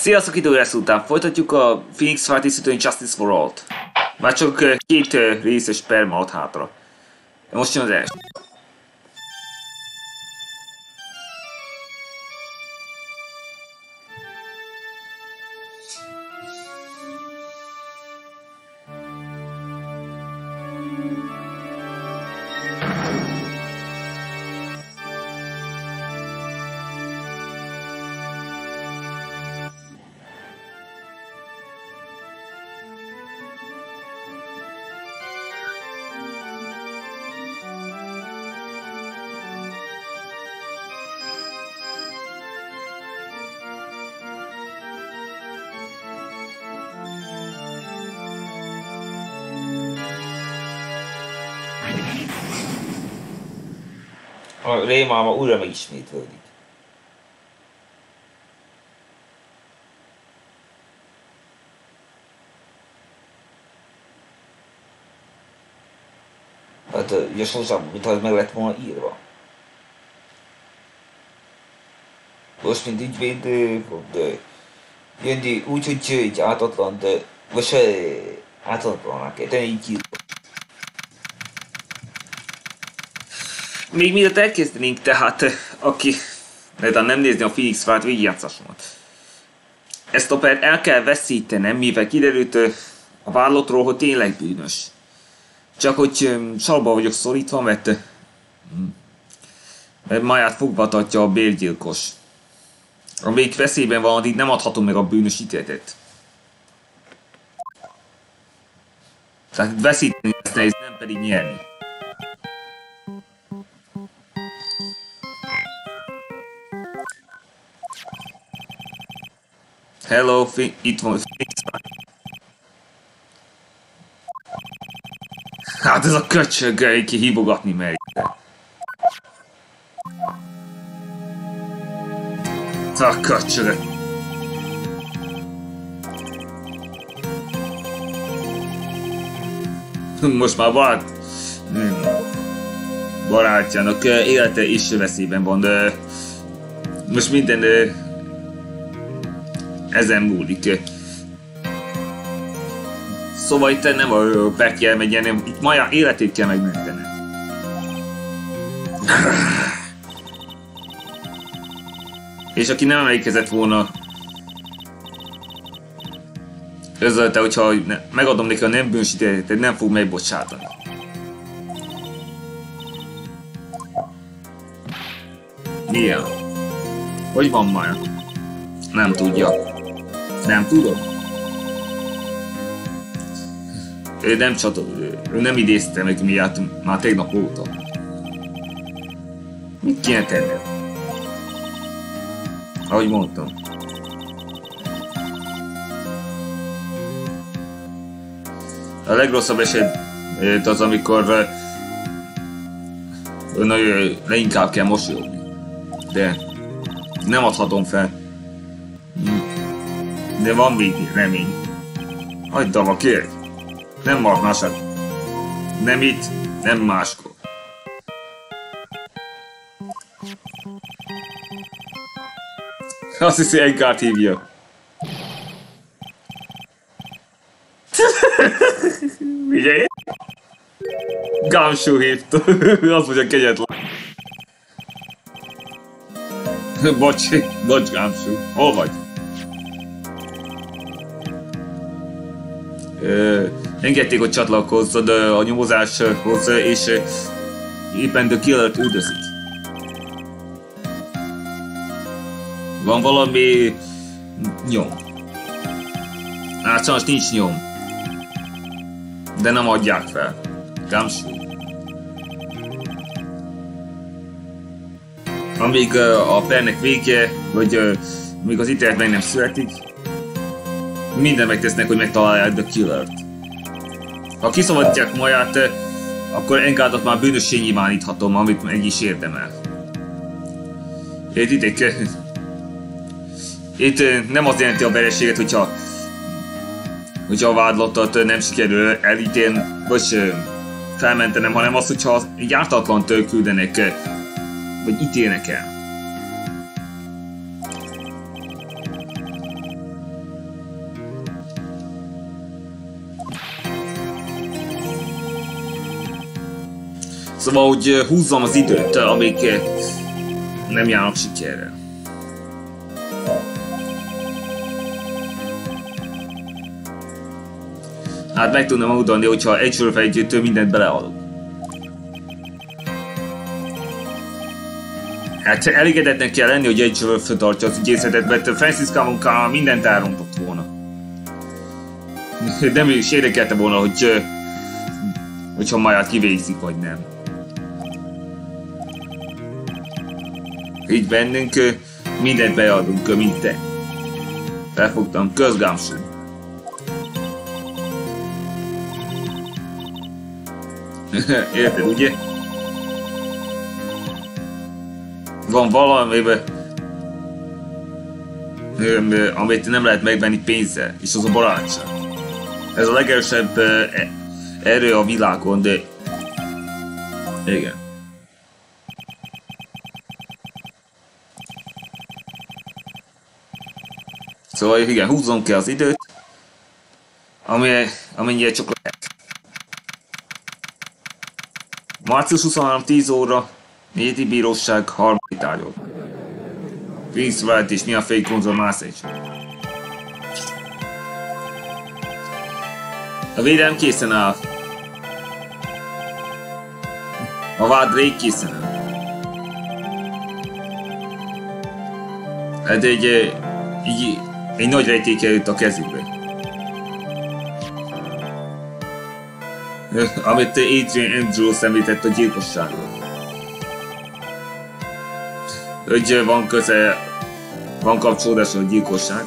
Sziasztok, időresz után folytatjuk a Phoenix Wright Institute Justice for All-t. Már csak két részes perma ott hátra. Most jön az első. A rémálma újra megismétlődik. Hát gyorsan, mintha ez meg lett volna írva. Most, mint ügyvéd, jönni úgy, hogy egy de most ö, ártatlanak tenni, így írva. Még mielőtt elkezdenénk, tehát eh, aki de nem nézni a Phoenix Wright végigjátszásomat. Ezt a pert el kell veszítenem, mivel kiderült eh, a vállalatról, hogy tényleg bűnös. Csak hogy eh, salba vagyok szorítva, mert, mert Máját fogva tartja a bérgyilkos. Amíg veszélyben van, addig nem adhatom meg a bűnös ítéletet. Tehát veszíteni ezt nehéz, nem pedig nyerni. Hello, fi- itt van Wright. Hát ez a köcsög, ki hívogatni megy. A köcsög. Most már barát... Hmm. barátjának élete is veszélyben van, de most minden ezen múlik. Szóval itt nem a per kell megy, hanem itt Maja életét kell megmenteni. És aki nem emlékezett volna, közölte, hogyha megadom neki a nem bűnsítéletet, nem fog megbocsátani. Milyen? Hogy van Maja? Nem tudja. Nem tudom. Ő nem csatol, ő nem idézte meg miatt már tegnap óta. Mit kéne tennem? Ahogy mondtam. A legrosszabb eset az, amikor nagyon leginkább kell mosolyogni. De nem adhatom fel. De van még remény. Hagyd a kérj! Nem marnásad. Nem itt, nem máskor. Azt hiszi, Edgard hívja. Figyelj! Gamsú hívta. Az mondja kegyetlen. bocs, bocs Gamsú. Hol vagy? Engedték, hogy csatlakozzad ö, a nyomozáshoz, és éppen The Killer-t üldözik. Van valami nyom. Hát sajnos nincs nyom. De nem adják fel. Gamsú. Amíg ö, a pernek vége, vagy ö, míg az ítélet meg nem születik, minden megtesznek, hogy megtalálják The Killert. Ha kiszabadítják Maját, akkor Engádot már bűnössé nyilváníthatom, amit meg is érdemel. Értitek? Itt nem az jelenti a vereséget, hogyha hogyha a vádlottat nem sikerül elítélni, vagy felmentenem, hanem az, hogyha egy ártatlan küldenek, vagy ítélnek el. Szóval, hogy húzzam az időt, amíg nem járnak sikerre. Hát meg tudnám mondani, hogyha egyről együtt mindent beleadok. Hát elégedetnek kell lenni, hogy egyről tartja az ügyészetet, mert Francis Camoncal mindent elrontott volna. Nem is érdekelte volna, hogy hogyha Maját kivégzik, vagy nem. Így bennünk mindent beadunk, mint te. Felfogtam közgámsú. Érted, ugye? Van valami, amit nem lehet megvenni pénzzel, és az a barátság. Ez a legerősebb e, erő a világon, de... Igen. Szóval igen, húzzon ki az időt, ami, amennyire csak lehet. Március 23, 10 óra, Néti Bíróság harmadik tárgyal. Vince Wright és Mia Fake kontra Message. A védelem készen áll. A vád rég készen áll. Hát egy, egy, egy nagy rejtéke jött a kezükbe. amit Adrian Andrews említett a gyilkosságról. Hogy van köze, van kapcsolódás a gyilkosság.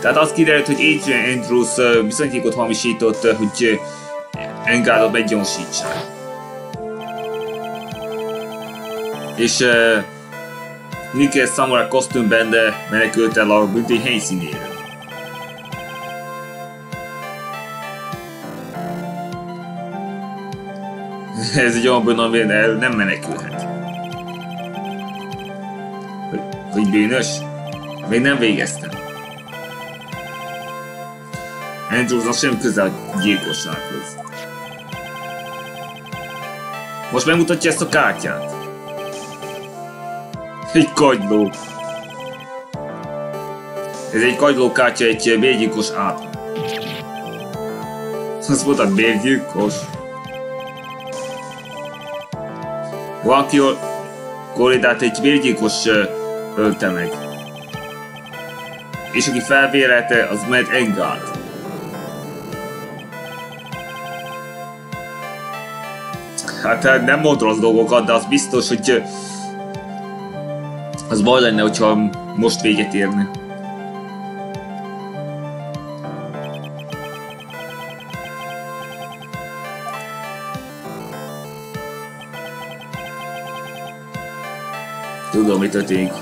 Tehát az kiderült, hogy Adrian Andrews bizonyítékot hamisított, hogy Engádot meggyorsítsák. És uh, Nickel Samurai kosztümben de menekült el a bünti helyszínére. Ez egy olyan bűn, amilyen el nem menekülhet. Hogy bűnös? Még nem végeztem. Andrewsnak sem közel a gyilkossághoz. Most megmutatja ezt a kártyát. Egy kagyló. Ez egy kagylókártya egy bérgyilkos át. Azt mondtad, bérgyilkos? Valaki kollidát egy bérgyilkos ölte meg. És aki felvérelte, az Matt Engard. Hát nem mond rossz dolgokat, de az biztos, hogy az baj lenne, hogyha most véget érne. Tudom, mi történik.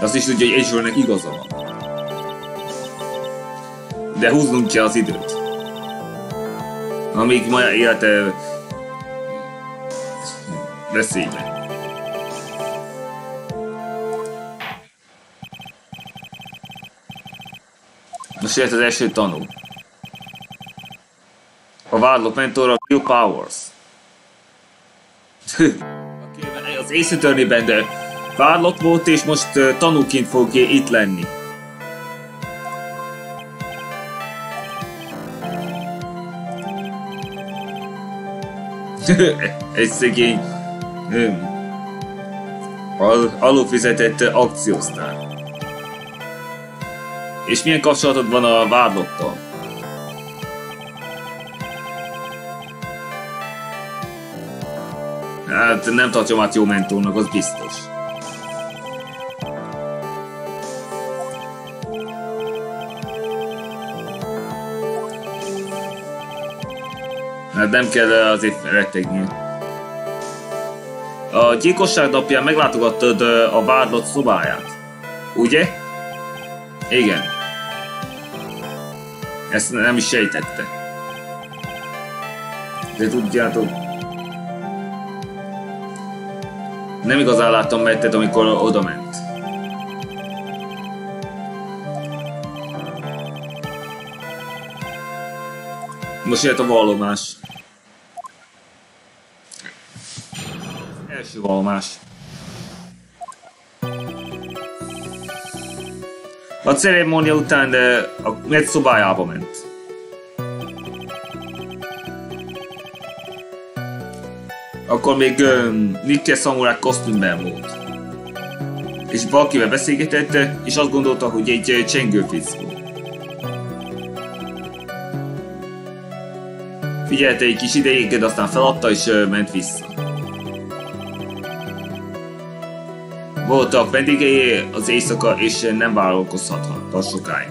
Azt is tudja, hogy Azure-nek igaza van. De húznunk kell az időt. Amíg ma élete veszélyben. Jött az első tanú. A vádlott mentora Bill Powers. az Ace Attorney-ben, de vádlott volt, és most tanúként fog itt lenni. Egy szegény al alulfizetett akciósztár. És milyen kapcsolatod van a vádlottal? Hát nem tartja át jó mentónak, az biztos. Hát nem kell azért rettegni. A gyilkosság napján meglátogattad a vádlott szobáját, ugye? Igen. Ezt nem is sejtette. De tudjátok, nem igazán láttam Mettet, amikor oda ment. Most jött a vallomás. Első vallomás. A ceremónia után a egy szobájába ment. Akkor még um, Nikke Samurai kosztümben volt. És valakivel beszélgetett, és azt gondolta, hogy egy csengő fickó. Figyelte egy kis ideig, de aztán feladta és ment vissza. Voltak vendégei az éjszaka, és nem vállalkozhathatta sokáig.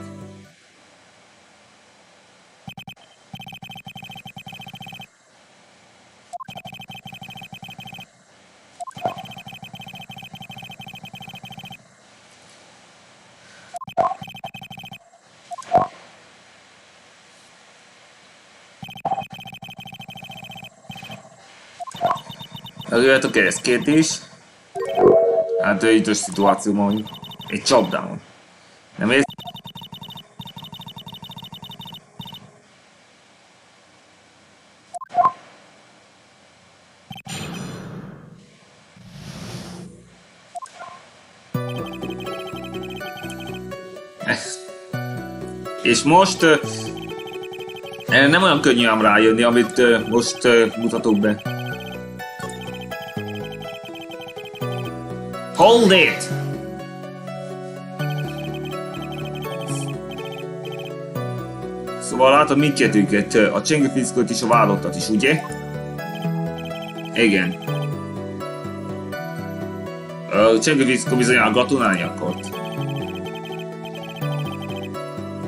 Jöhet a keresztként is. Ütős szituációban mondjuk. Egy csapdában. Nem érsz? És most nem olyan könnyű ám rájönni, amit most mutatok be. Hold it! Szóval látod mindkettőket, a csengőfickót és a vállottat is, ugye? Igen. A csengőfickó bizonyára gratulálni akart.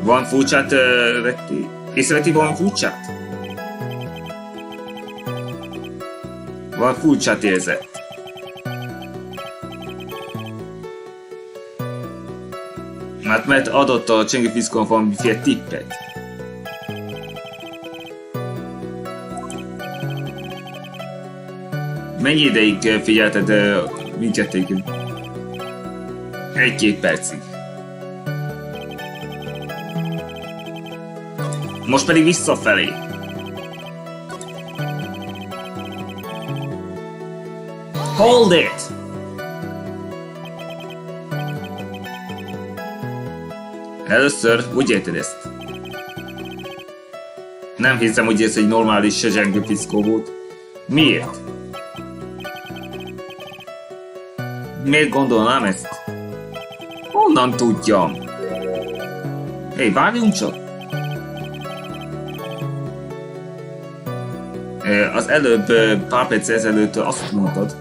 Van furcsát vetti? Észreveti van furcsát? Van furcsát érzett. Mert adott a Csengi Fiszkon valamiféle tippet. Mennyi ideig figyelted mindkettőjüket? Egy-két percig. Most pedig visszafelé. Hold it! Először úgy érted ezt? Nem hiszem, hogy ez egy normális zsengő piszkó volt. Miért? Miért gondolnám ezt? Honnan tudjam? Hé, hey, várjunk csak! Az előbb pár perc ezelőtt azt mondtad.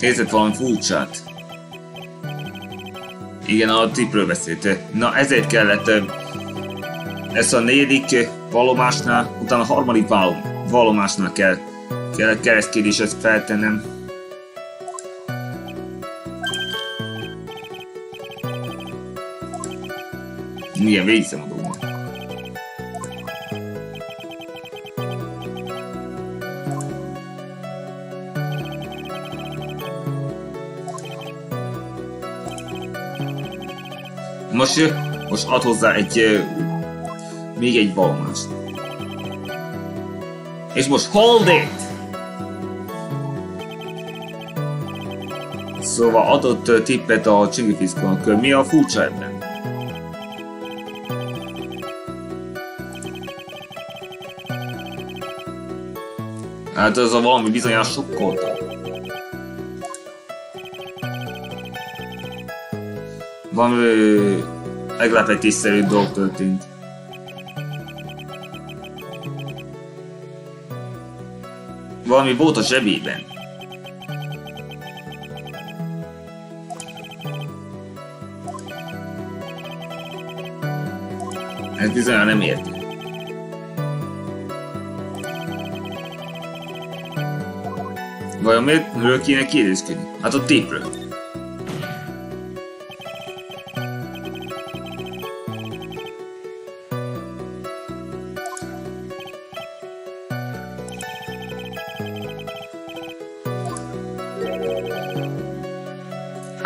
Érzett valami furcsát. Igen, a tipről beszélt. Na ezért kellett ezt a negyedik valomásnál, utána a harmadik valomásnál kell, kell keresztkérdéshez feltennem. Igen, végigszem a Most, most ad hozzá egy, még egy valmást. És most hold it! Szóval adott tippet a csingifiszkónak. Mi a furcsa ebben? Hát az a valami bizonyos sokkolta. valami meglepetésszerű dolog történt. Valami volt a zsebében. Ez bizony nem érti. Vajon miért kéne kérdezkedni? Hát a tépről.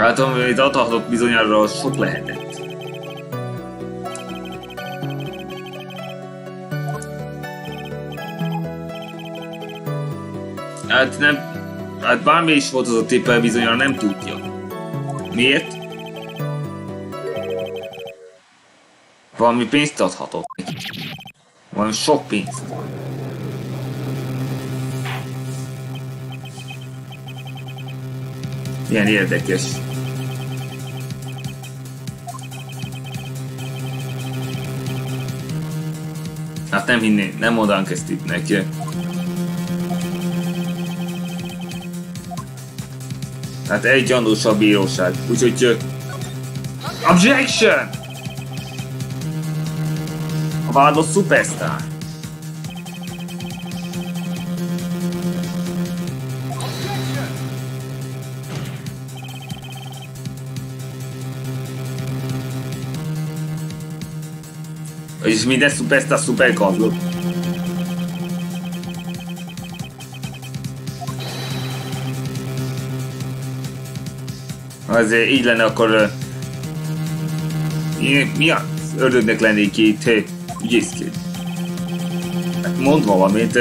Hát amit adhatok bizonyára, az sok lehetett. Hát nem... Hát bármi is volt az a tippel bizonyára nem tudja. Miért? Valami pénzt adhatok neki. Valami sok pénzt. Ilyen érdekes. Hát nem hinné, nem mondanánk ezt itt neki. Hát egy gyanús bíróság, úgyhogy... Objection! A vádlott szupersztár. És minden szupersztár szuperkardot. Azért így lenne, akkor... Mi az ördögnek lennék itt ügyészként? Hát mond valamit.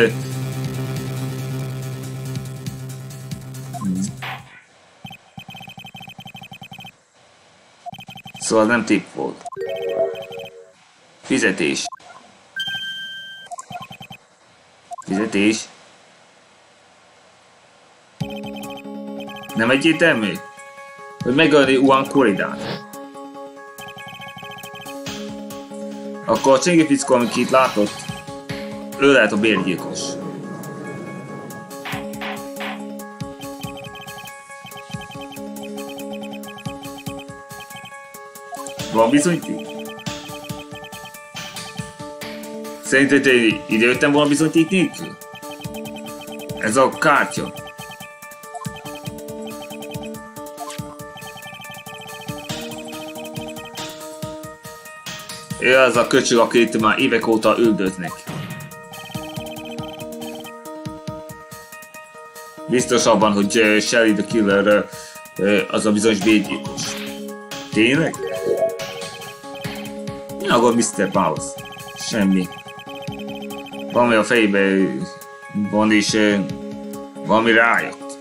Szóval nem tipp volt. Fizetés. Fizetés. Nem egyértelmű? Hogy megölni Uan Koridát. Akkor a csengi fickó, amit itt látott, ő lehet a bérgyilkos. Van bizonyíték? Szerinted idejöttem volna bizonyíték nélkül? Ez a kártya. Ő az a köcsög, akit már évek óta üldöznek. Biztos abban, hogy Shelly the Killer az a bizonyos védgyilkos. Tényleg? Mi akkor Mr. Bowles? Semmi. Valami a fejébe van és valami rájött.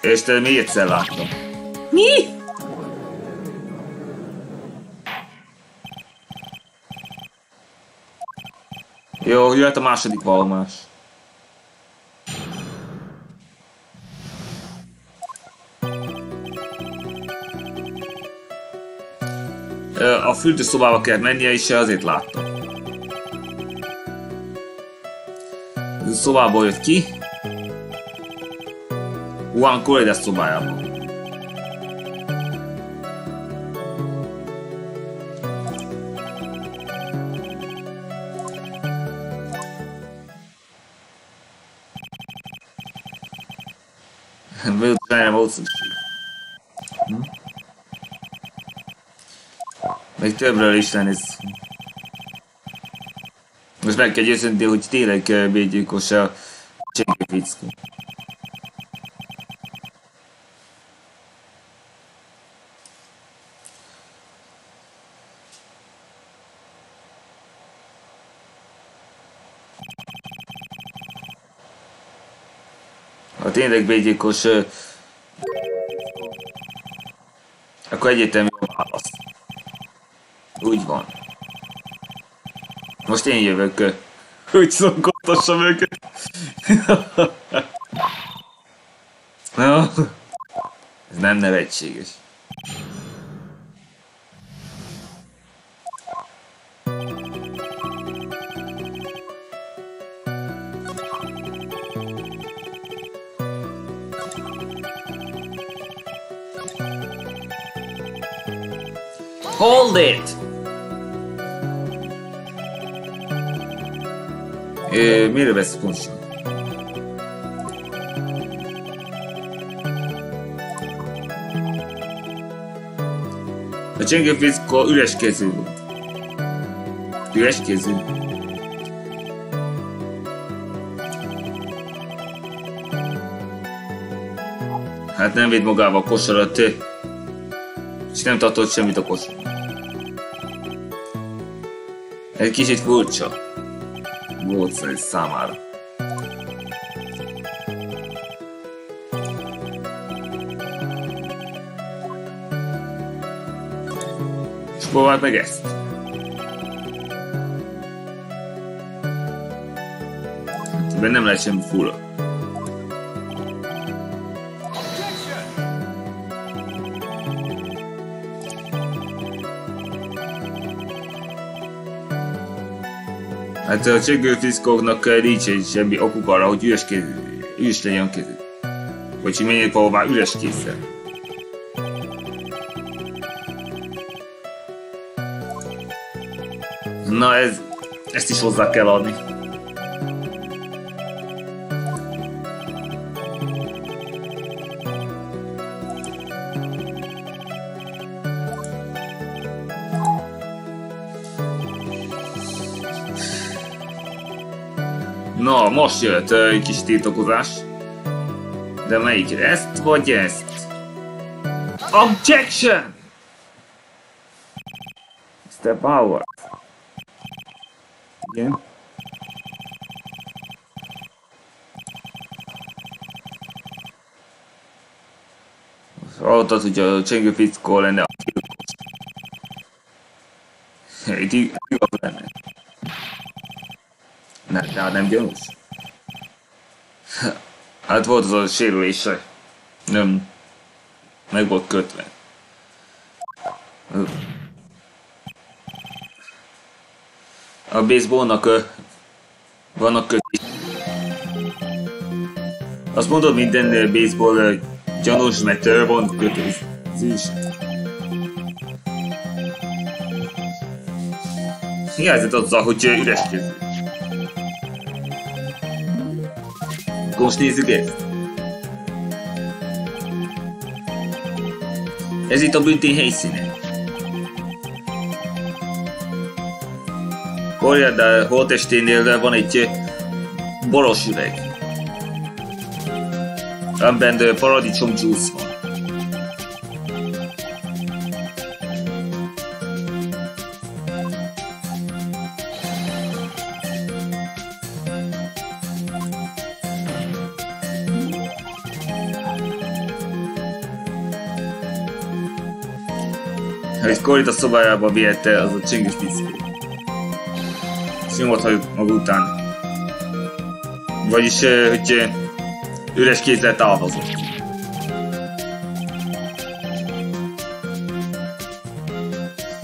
És te még egyszer láttam. Mi? Jó, jöhet a második valomás. Fürdőszobába kell mennie, és azért láttam. A szobából jött ki. Juan Corredes szobájában. Többről is ez. Most meg kell győzni, hogy tényleg bégyilkos a csengi fickó. Ha tényleg bégyilkos, akkor egyetemű a válasz. Úgy van. Most én jövök, hogy szonkoltassam őket. Ez nem nevetséges. Ö, mire vesz konuşuyor? A csenge fickó üres kezű. Üres kezű. Hát nem véd magával a kosarat, és nem tartott semmit a kosar. Egy kicsit furcsa. Volt számára. És próbáld meg ezt. Ebben nem lehet semmi fura. Hát a csegőfiszkoknak nincs egy semmi okuk arra, hogy üres, kéz, üres legyen kezük. Vagy hogy menjék valahová üres kézzel. Na ez, ezt is hozzá kell adni. Most jött egy kis tiltakozás. De melyik? Ezt vagy ezt? Objection! Step forward. Igen. Hallottad, hogy a csengő fickó lenne a gyilkos. Itt igaz lenne. Ne, de nem gyanús. Hát volt az a sérülése. Nem. Meg volt kötve. A baseballnak vannak kötés. Azt mondod, minden baseball gyanús, mert van kötés. is. Hiányzott azzal, hogy üres kézű. Most nézzük ezt. Ez itt a bünti helyszíne. Koriada holtesténél van egy boros üveg. Amiben paradicsom juice van. Corit a szobájába vihette az a csingis piszkó. És nyomott hagyott maga után. Vagyis, hogy üres kézzel távozott.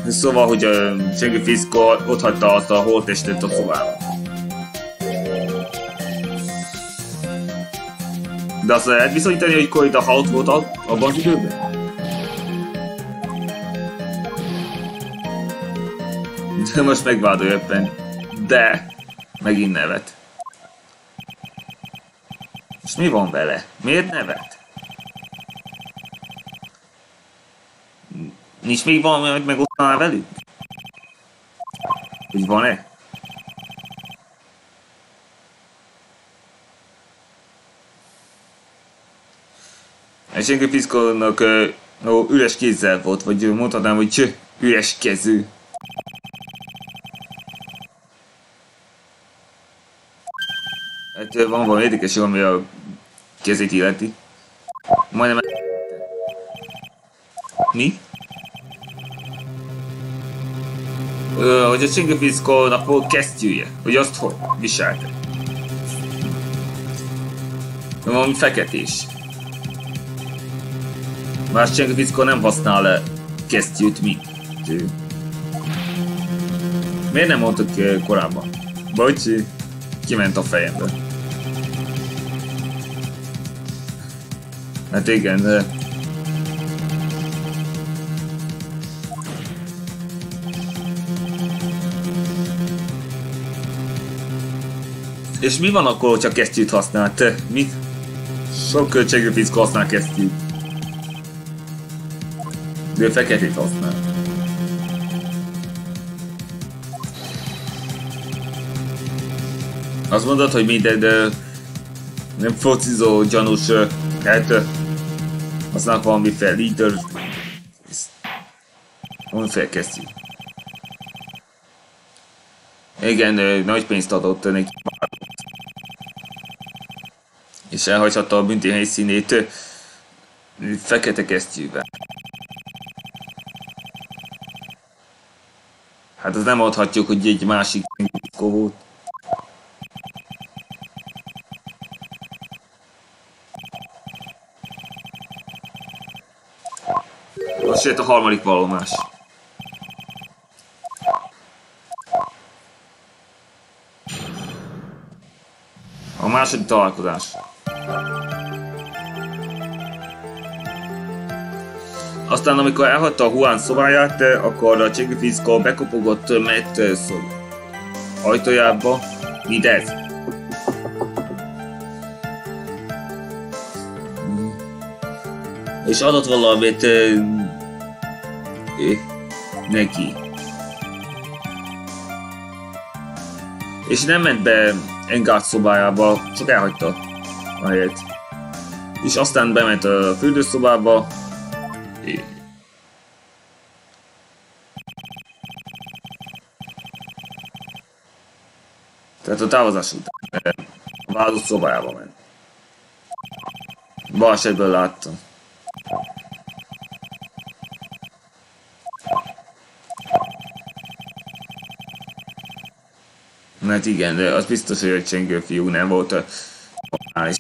Szóval, hogy a Csengő Fiszko ott hagyta azt a holttestet a szobában. De azt lehet viszonyítani, hogy Korita halt volt abban az időben? De most megvádolja éppen. De megint nevet. És mi van vele? Miért nevet? Nincs még valami, hogy megosztanál velük? Hogy van-e? És Enke Piszkolnak uh, üres kézzel volt, vagy mondhatnám, hogy üres kezű. Van valami érdekes, ami a kezét illeti. Majdnem Mi? Ö, hogy a Csingifiszkónak volt kesztyűje, hogy azt hogy viselte. Valami feketés. Más Csingifiszkó nem használ kesztyűt, mi? Miért nem mondtuk korábban? Bocsi, kiment a fejembe. Hát igen, de... És mi van akkor, hogyha kesztyűt használ? Te mit? Sok költségű piszka használ kesztyűt. De ő feketét használ. Azt mondod, hogy minden de nem focizó gyanús hát aztán valami fel leader. Hol felkezdjük? Igen, nagy pénzt adott neki. És elhagyhatta a bünti helyszínét fekete kesztyűvel. Hát az nem adhatjuk, hogy egy másik volt. Jött a harmadik vallomás. A második találkozás. Aztán amikor elhagyta a Juan szobáját, akkor a Csigifizko bekopogott Matt szob ajtójába. Mit ez? És adott valamit neki. És nem ment be Engard szobájába, csak elhagyta a helyet. És aztán bement a fürdőszobába. Tehát a távozás után a vádott szobájába ment. Balesetből láttam. Hát igen, de az biztos, hogy a csengő fiú nem volt a normális.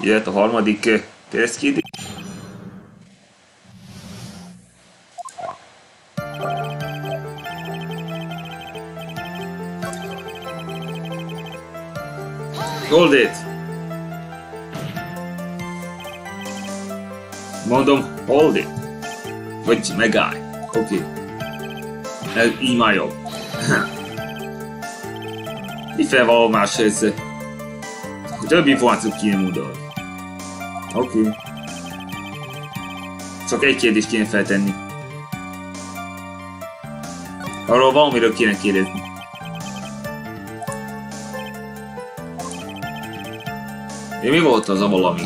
Jött a harmadik keresztkérdés. Hold it! Mondom, hold it! Vagy megállj. Okay. Ez így már jobb. Miféle való más ez? Több információt kéne mondani. Oké. Okay. Csak egy kérdést kéne feltenni. Arról valamiről kéne kérdezni. Én mi volt az a valami?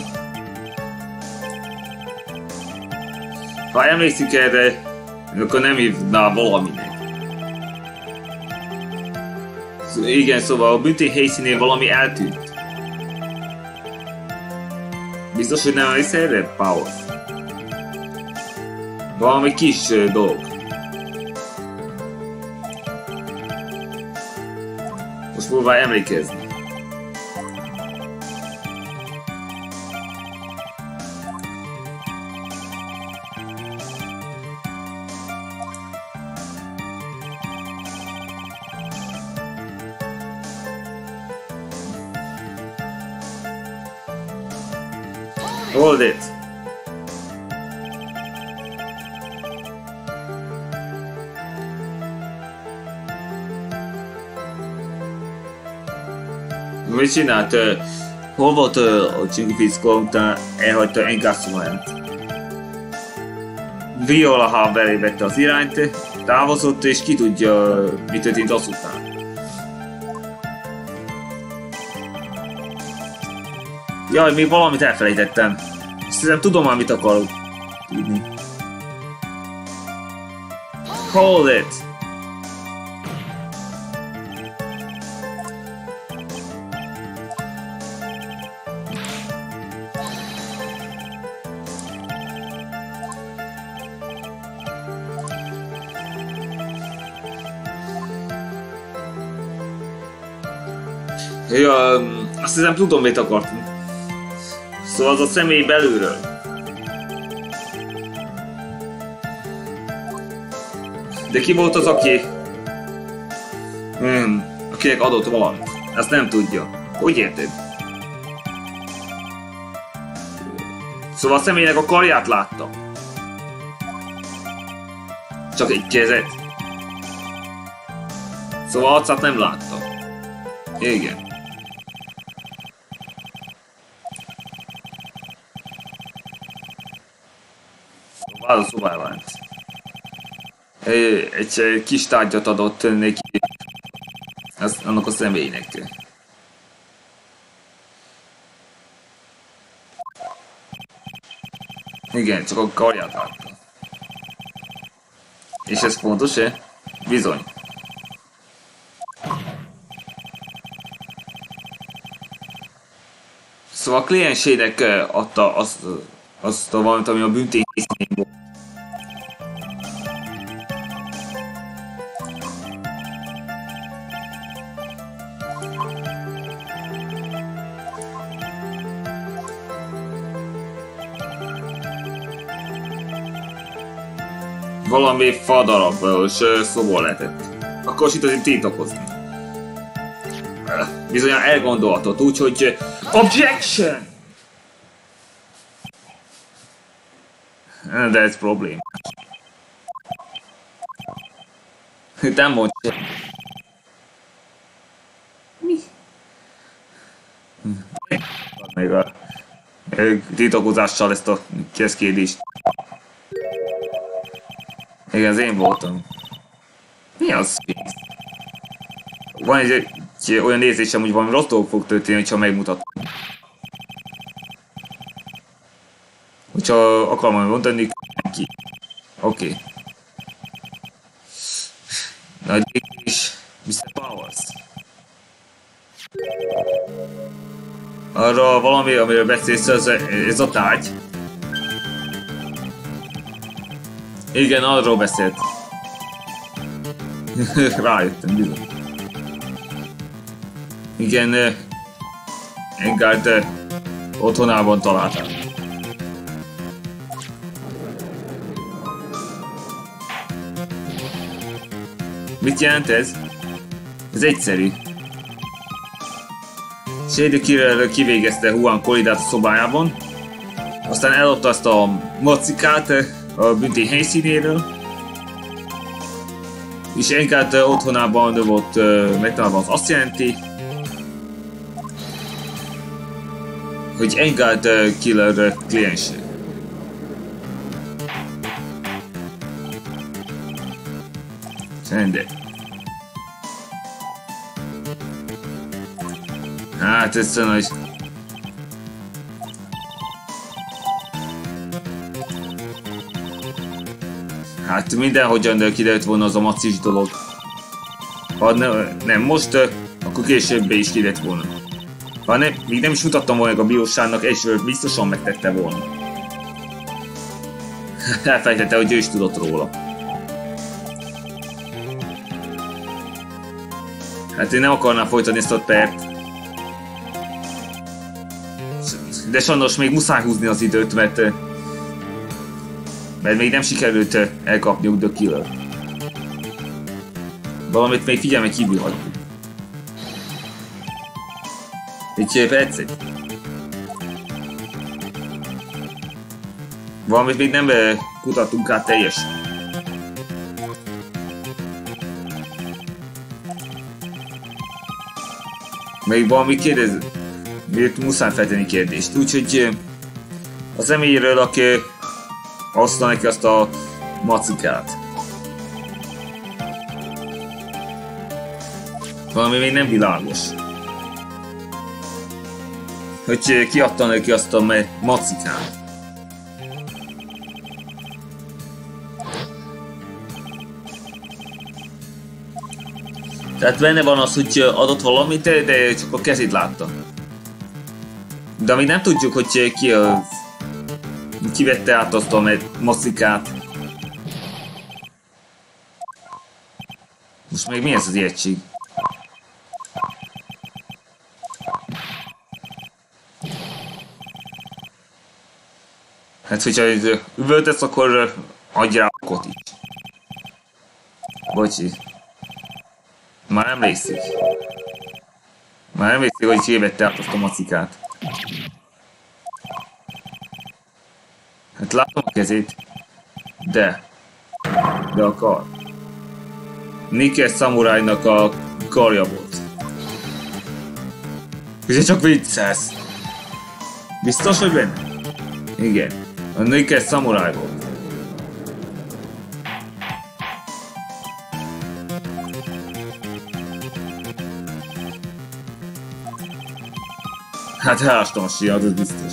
Ha emlékszik erre, akkor nem hívná valaminek. Igen, szóval a bünti helyszínén valami eltűnt. Biztos, hogy nem emlékszik erre, Paul? Valami kis dolog. Most próbálj emlékezni. Csinált? Hol volt a Csingifiszko, utána elhagyta Engassumánt? Viola Haberé vette az irányt, távozott, és ki tudja, mi történt azután. Jaj, még valamit elfelejtettem. Szerintem tudom már, mit akarok írni. Hold it! Ja, azt hiszem tudom, mit akartunk. Szóval az a személy belülről. De ki volt az, aki... Hmm, akinek adott valamit? Ezt nem tudja. Hogy érted? Szóval a személynek a karját látta. Csak egy kezet. Szóval arcát nem látta. Igen. az szobában. Egy kis tárgyat adott neki, az, annak a személynek. Igen, csak a karját látta. És ez fontos-e? Bizony. Szóval a kliensének adta azt, azt a valamit, ami a büntény volt. Valami fadarab, és szóval lehetett. Akkor itt tiltakozni. Bizony elgondolhatott, úgyhogy OBJECTION! De ez problém. Nem mondj. Mi? Még a tiltakozással ezt a kérdést. Igen, az én voltam. Mi az? Van egy, egy olyan érzésem, hogy valami rossz dolog fog történni, ha megmutatom. Hogyha akarom mondani, ki. Oké. Okay. Nagy és Mr. Powers. Arra valami, amiről beszélsz, ez, ez a tárgy. Igen, arról beszélt. Rájöttem, bizony. Igen, eh, eh, otthonában találtam. Mit jelent ez? Ez egyszerű. Shady Killer kivégezte Juan Colidát a szobájában, aztán ellopta azt a macikát, eh, a bünti helyszínéről. És Enkát otthonában volt megtalálva az azt jelenti, hogy Enkát killer kliens. Rendben. Hát ez nagy Hát mindenhogyan kiderült volna az a macis dolog. Ha ne, nem most, akkor később is kiderült volna. Ha nem, még nem is mutattam volna a bíróságnak, egyszer biztosan megtette volna. Elfelejtette, hogy ő is tudott róla. Hát én nem akarnám folytani ezt a pert. De sajnos még muszáj húzni az időt, mert mert még nem sikerült elkapniuk The Killer. Valamit még figyelme kívül hagyjuk. Egy percet. Valamit még nem kutattunk át teljesen. Még valami kérdez... Miért muszáj feltenni kérdést. Úgyhogy a személyről, aki hozta neki azt a macikát. Valami még nem világos. Hogy kiadta neki azt a macikát. Tehát benne van az, hogy adott valamit, de csak a kezét látta. De mi nem tudjuk, hogy ki kivette át azt a maszikát. Most még mi ez az ijegység? Hát, hogyha üvöltesz, akkor adj rá okot is. Bocsi. Már emlékszik. Már emlékszik, hogy kivette át azt a macikát. Hát látom a kezét. De. De a kar. Nike Samurai-nak a karja volt. Ez csak viccelsz. Biztos, hogy benne? Igen. A Nike Samurai volt. Hát elástam a siad, ez biztos.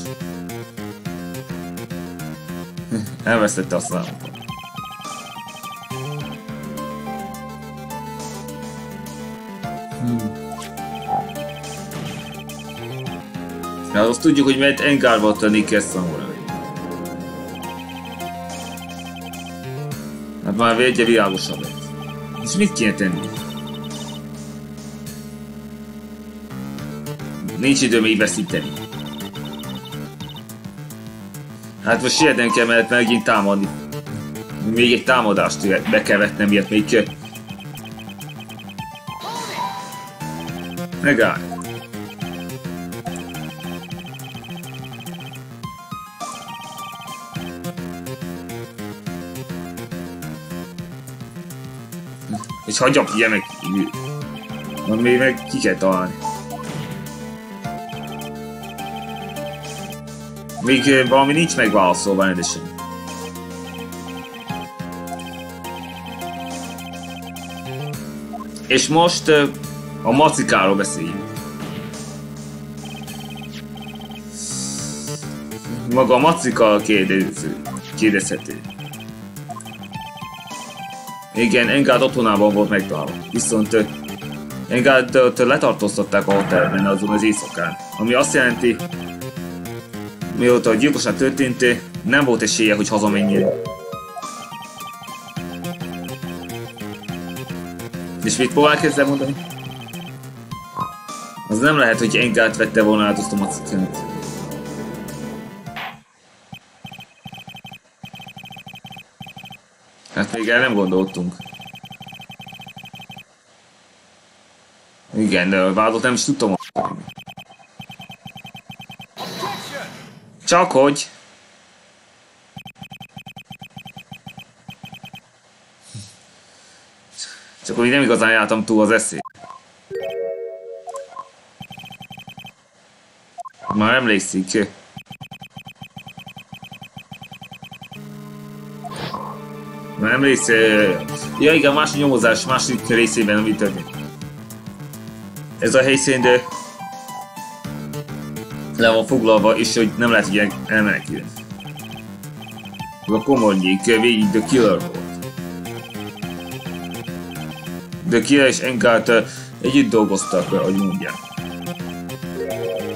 Elvesztette a számokat. Hmm. De azt tudjuk, hogy mert Engárba adta a Samurai. Hát már védje világosabb lett. És mit kéne tenni? Nincs időm így veszíteni. Hát most sietni kell, mert megint támadni. Még egy támadást be kell vetnem, miért még Megállj. És hagyjak ilyenek. Még meg ki kell találni. Még valami nincs megválaszolva rendesen. És most a macikáról beszéljünk. Maga a macika kérdező, kérdezhető. Igen, Engard otthonában volt megtalálva. Viszont Engard letartóztatták a hotelben azon az éjszakán. Ami azt jelenti, mióta a gyilkosság történt, nem volt esélye, hogy hazamenjél. És mit próbál kezdve mondani? Az nem lehet, hogy Engát vette volna át macikent. Hát még el nem gondoltunk. Igen, de a vádot nem is tudtam Csak hogy... Csak hogy nem igazán jártam túl az eszét. Már emlékszik. Már emlékszik. Ja igen, más nyomozás második részében mi történt. Ez a helyszín, de le van foglalva, és hogy nem lehet ugye elmenekülni. A komornyék végig The Killer volt. The Killer és Enkát együtt dolgoztak, ahogy mondják.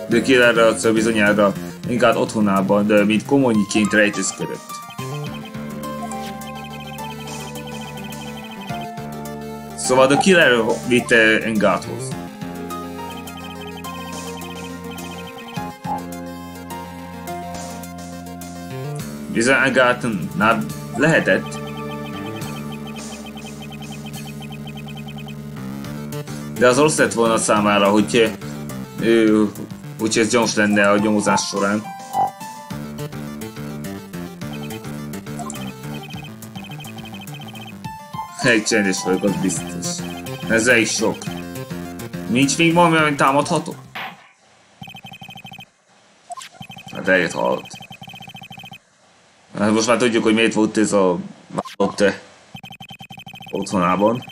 The Killer bizonyára Enkát otthonában, de mint komornyiként rejtőzködött. Szóval The Killer vitte Engáthoz. Bizonygatnál lehetett. De az rossz lett volna számára, hogy hogy ez gyors lenne a nyomozás során. Egy csendes vagyok, az biztos. Ez is sok. Nincs még valami, amit támadható? Hát eljött halott. Hát most már tudjuk, hogy miért volt ez a ott otthonában.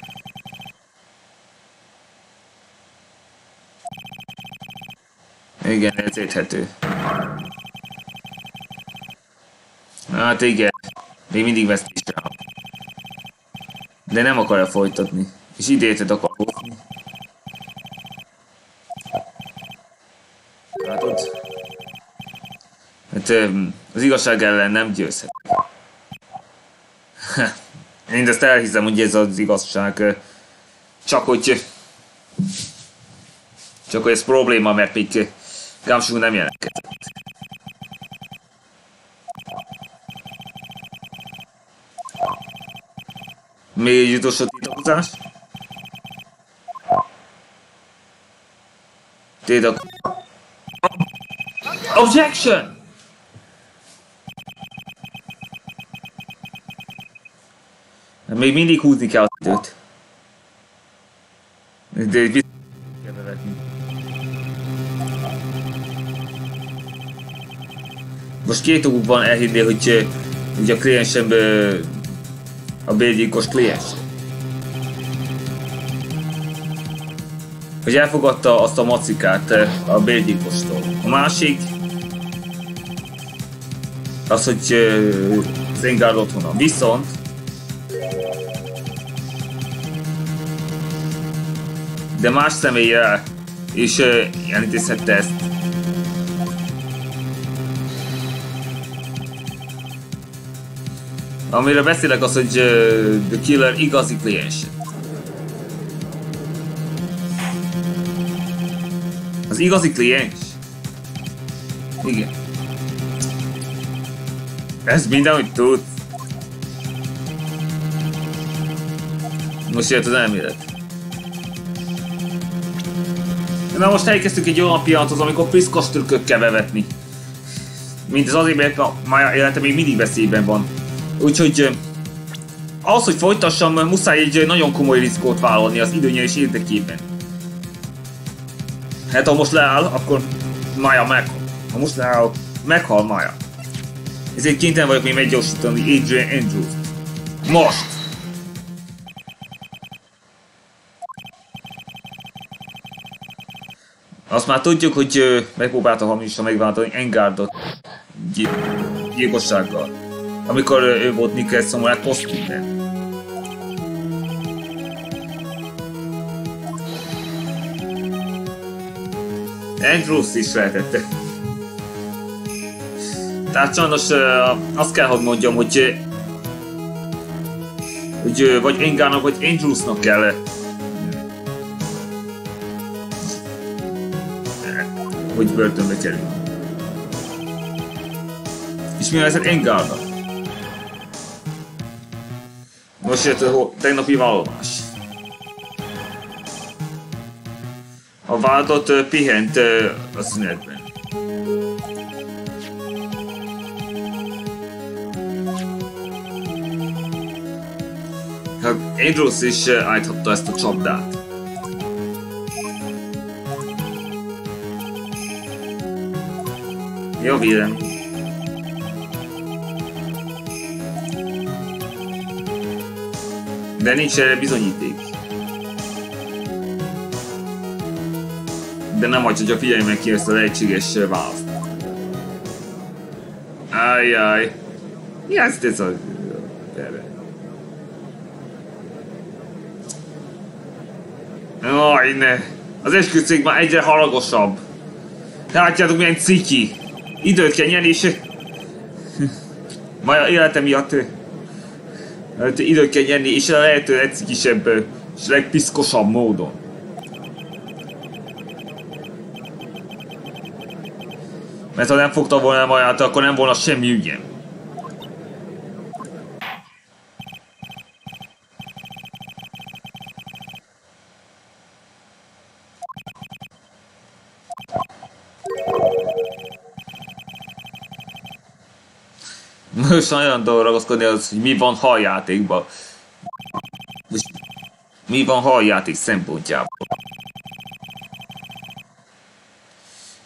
Igen, ez érthető. Hát igen, még mindig vesztésre De nem akarja folytatni. És idétet akar Az igazság ellen nem győzhet. Én ezt elhiszem, hogy ez az igazság. Csak hogy... Csak hogy ez probléma, mert még Gamsú nem jelentkezett. Még egy utolsó titokzás? Titok... Objection! Még mindig húzni kell az időt. De Most két okuk van elhinni, hogy, hogy a kliensem a bérgyilkos kliens. Hogy elfogadta azt a macikát a bérgyilkostól. A másik az, hogy Zengár otthona. Viszont de más személlyel is elintézhette ezt. Amiről beszélek az, hogy The Killer igazi kliens. Az igazi kliens? Igen. Ez minden, hogy tud. Most jött az elmélet. Na most elkezdtük egy olyan pillanathoz, amikor piszkos trükkökkel bevetni. Mint az azért, mert a Maja élete még mindig veszélyben van. Úgyhogy az, hogy folytassam, muszáj egy nagyon komoly riszkót vállalni az időnyerés érdekében. Hát ha most leáll, akkor Maja meghal. Ha most leáll, meghal Maja. Ezért kénytelen vagyok még meggyorsítani Adrian Andrews. Most! Azt már tudjuk, hogy megpróbálta hamisan megváltani Engardot gy gyilkossággal. Amikor ő volt Nicholson Red Postman. Andrews is lehetette. Tehát sajnos azt kell, hogy mondjam, hogy hogy vagy Engának, vagy Andrewsnak kell hogy börtönbe kerül. És mi ez Engarnak? Most jött a tegnapi valomás. A vádott pihent a szünetben. Andrews is állíthatta ezt a csapdát. Jó vélemény. De nincs erre bizonyíték. De nem hagyja, hogy figyelj meg ki ezt a lehetséges választ. Ajjaj. Mi ezt ez a... Erre. Aj, ne. Az esküszék már egyre halagosabb. Látjátok milyen ciki. Időt kell nyerni, és... Majd életem miatt... Időt kell nyerni, és a lehető legcikisebb és legpiszkosabb módon. Mert ha nem fogta volna maját, akkor nem volna semmi ügyem. Most nagyon dolog ragaszkodni az, hogy mi van haljátékban. Most mi van haljáték szempontjából.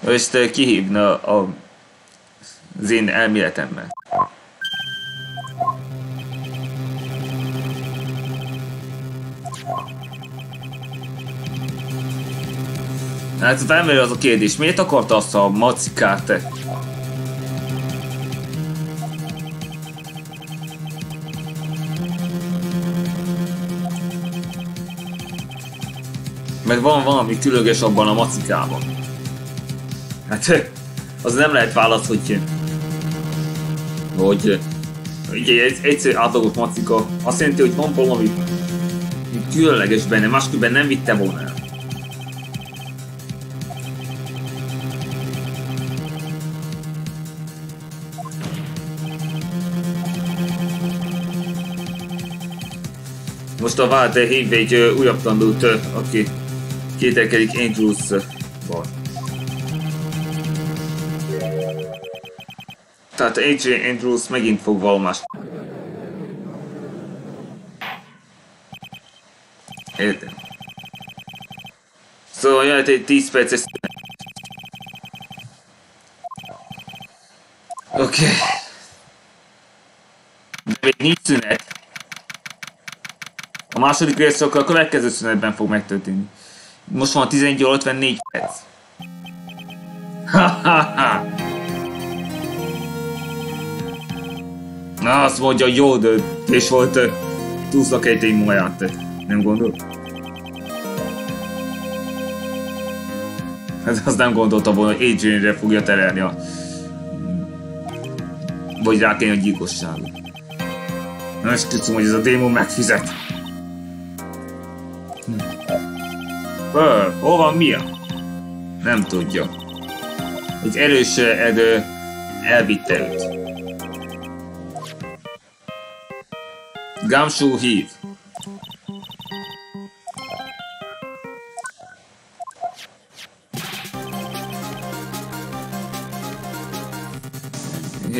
Most kihívna a, az én elméletemmel. Hát felmerül az a kérdés, miért akarta azt a macikát Mert van valami különös abban a macikában. Hát az nem lehet válasz, hogy hogy ugye egy egyszerű átlagos macika azt jelenti, hogy van valami különleges benne, másképpen nem vitte volna el. Most a vált hívja egy újabb tanult, aki kételkedik Andrews-ból. Tehát AJ Andrews megint fog valmást. Értem. Szóval jöhet egy 10 perces Oké. Okay. De még nincs szünet. A második rész a következő szünetben fog megtörténni. Most van 11-54 perc. Ha-ha-ha! Na, azt mondja, jó és volt túlszak egy témáját. Nem gondol? Hát azt nem gondolta volna, hogy Adrianre fogja terelni a... Vagy rá a gyilkosságot. Esküszöm, hogy ez a démon megfizet. Ö, hol van Mia? Nem tudja. Egy erős edő elvitte őt. Gamsú hív.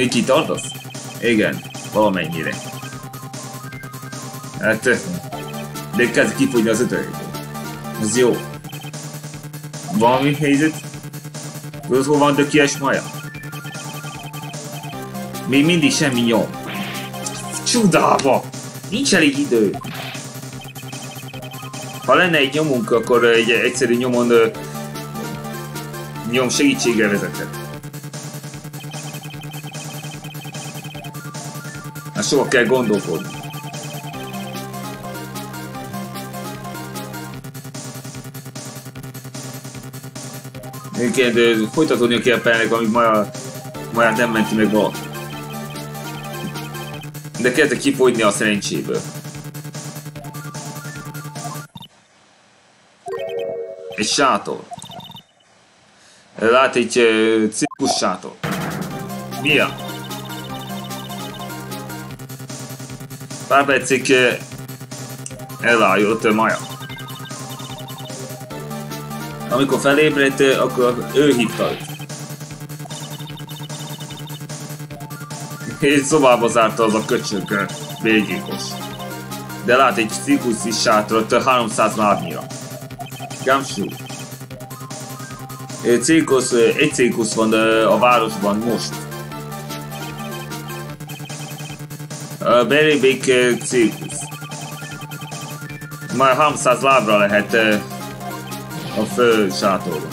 Ki tartasz? Igen, valamennyire. Hát, de kezd kifogyni az ötöjéből. Ez jó. Valami helyzet? Tudod, hol van tökéletes maja? Még mindig semmi nyom. Csudába! Nincs elég idő. Ha lenne egy nyomunk, akkor egy egyszerű nyomon nyom segítségre vezetett. Hát soha kell gondolkodni. Egyébként folytatódni kell pelnek, amíg Maja, Maja nem menti meg valaki. De kezdek kifogyni a szerencséből. Egy sátor. Lát egy uh, cirkus sátor. Mi a? Pár percig uh, elájult uh, Maja. Amikor felébredt, akkor ő hívta őt. És szobába zárta az a köcsög véggyilkos. De lát egy cirkuszi sátrot 300 lábnyira. Gamsú. Cirkusz, egy cirkusz van a városban most. A Beribék cirkusz. Már 300 lábra lehet a fő sátorban.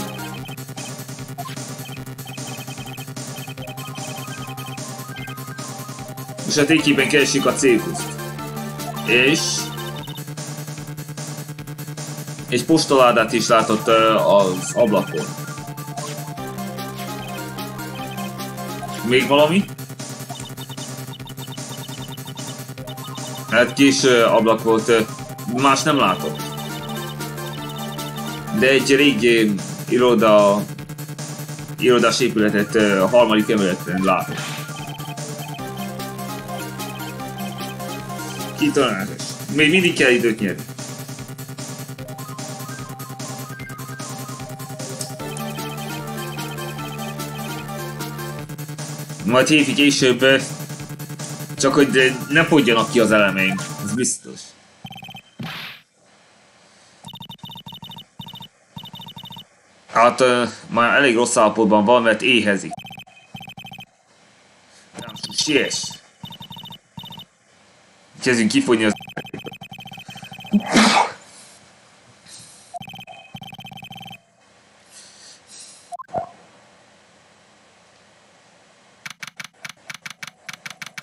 És a tékében keresik a cirkuszt. És... Egy postaládát is látott az ablakon. Még valami? Hát kis ablak volt, más nem látott de egy régi iroda, irodás épületet a harmadik emeleten látok. Kitalálatos. Még mindig kell időt nyerni. Majd hétig később csak hogy ne podjanak ki az elemeim, ez biztos. Hát uh, már elég rossz állapotban van, mert éhezik. Nem, siess! Kezdjünk kifogyni az...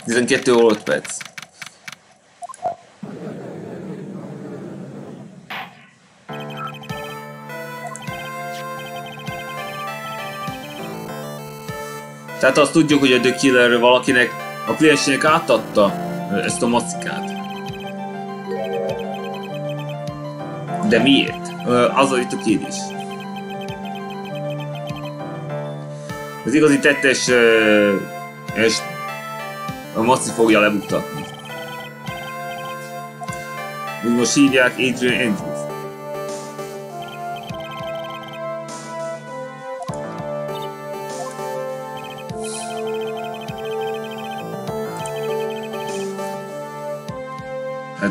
Tizenkettő perc. Tehát azt tudjuk, hogy a The Killer valakinek, a kliensének átadta ezt a macikát. De miért? Az a itt a kérdés. Az igazi tettes és a maci fogja lebuktatni. Úgy most hívják Adrian Andrews.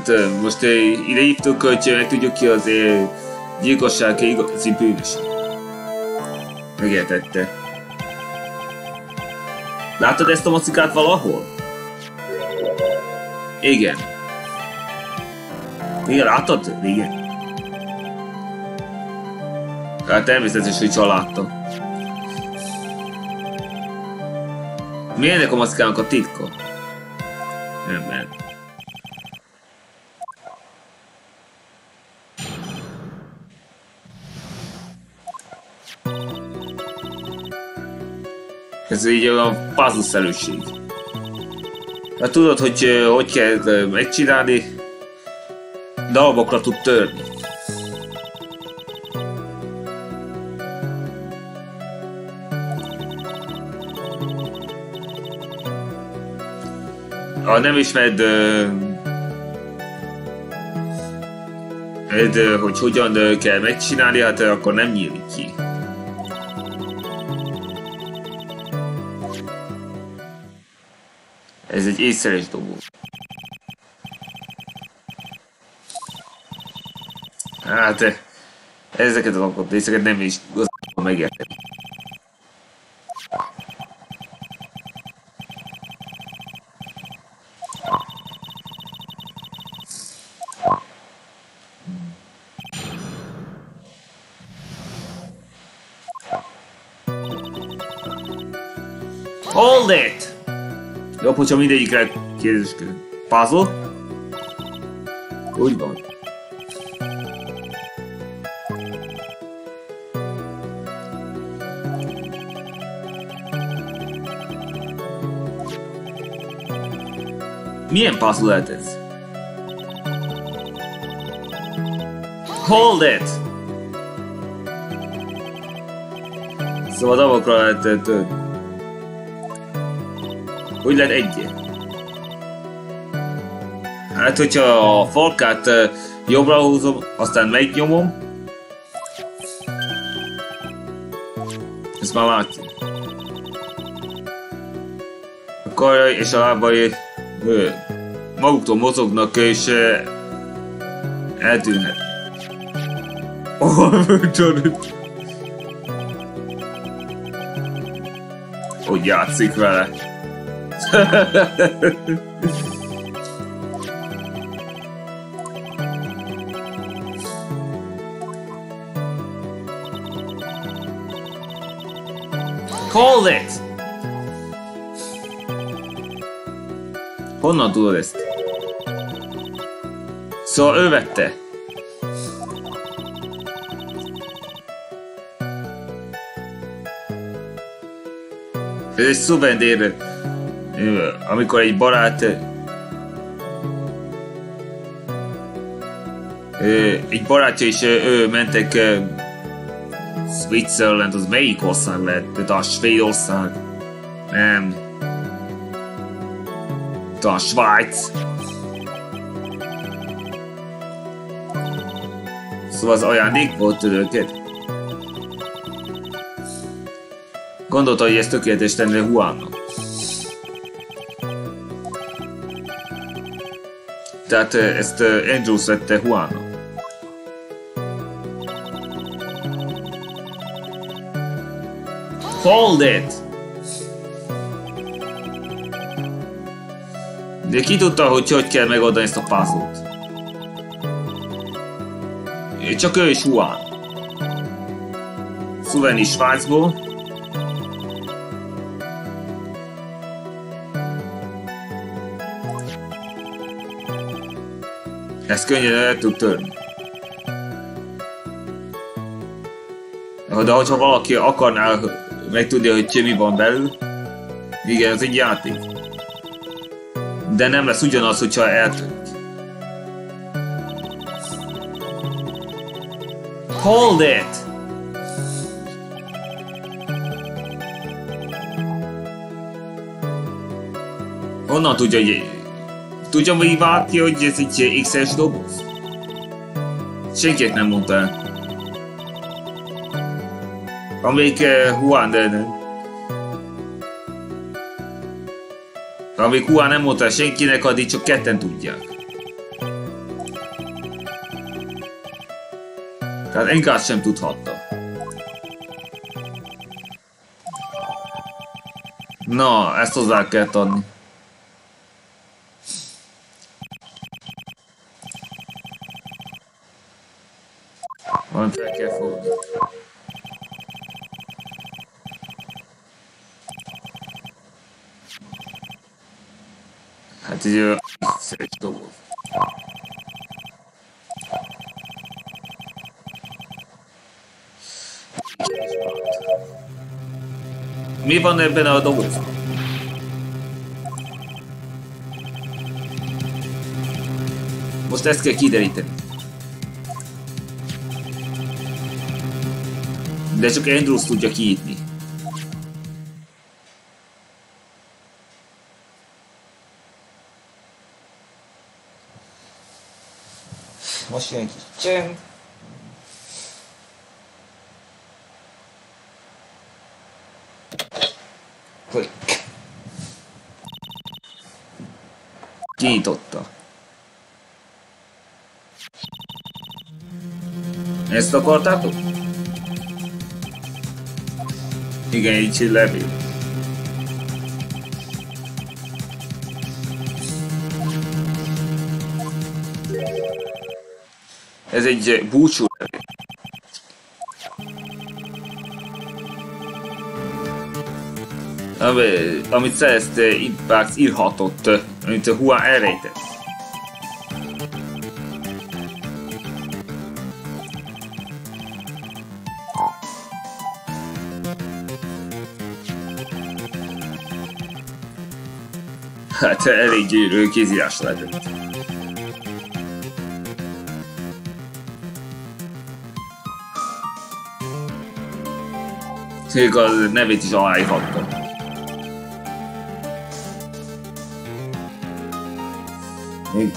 Hát most ide hívtuk, hogy meg tudjuk ki az gyilkosság igazi bűnös. Megértette. Látod ezt a macikát valahol? Igen. Igen, látod? Igen. Hát természetes, hogy családta. Mi ennek a macikának a titka? Nem, nem. Ez így a puzzle-szerűség. Hát tudod, hogy hogy kell megcsinálni? Darabokra tud törni. Ha nem ismered, hogy hogyan kell megcsinálni, hát akkor nem nyílik ki. Ez egy észszeres dobó. Hát, ezeket a alkotrészeket nem is igazából megérteni. Jobb, hogyha mindegyikre kérdezkedünk. Puzzle? Úgy van. Milyen puzzle lehet ez? Hold it! Szóval davakra lehet tölteni. Hogy lehet egy? Hát, hogyha a falkát jobbra húzom, aztán megnyomom. Ezt már látjuk. Akkor és a lábai maguktól mozognak és eltűnhet. Oh, Hogy játszik vele. Call it! Honnan tudod ezt? Szóval ő vette. Egy szuvenír, amikor egy barát egy barátja és ő mentek Switzerland, az melyik ország lett? a Svédország? Nem a Svájc. Szóval az ajándék volt őket. Gondolta, hogy ez tökéletes tenne Juannak. Tehát ezt Andrews vette Juannak. Hold it! De ki tudta, hogy hogy kell megoldani ezt a puzzle-t? Csak ő is Juan. Szuveni Svájcból. Ez könnyen el tud törni. De hogyha valaki akarná megtudni, hogy mi van belül, igen, ez egy játék. De nem lesz ugyanaz, hogyha eltűnt. Hold it! Honnan tudja, hogy... Tudja mi vált ki, hogy ez egy X-es doboz? Senkinek nem mondta el. Amelyik uh, Juan, de nem. Amíg Hua nem mondta senkinek, addig csak ketten tudják. Tehát Enkát sem tudhatta. Na, ezt hozzá kell adni. a. Mi van ebben a dobozban? Most ezt kell kideríteni. De csak Andrews tudja ki. Kiítni. Most jön kis csend. Klik. Kinyitotta. Ezt akartátok? Igen, így levél. Ez egy búcsú amit Celeste Impact írhatott, amit Hua elrejtett. Hát elég gyűrű kézírás lehetett. Még a nevét is aláírhatta. Még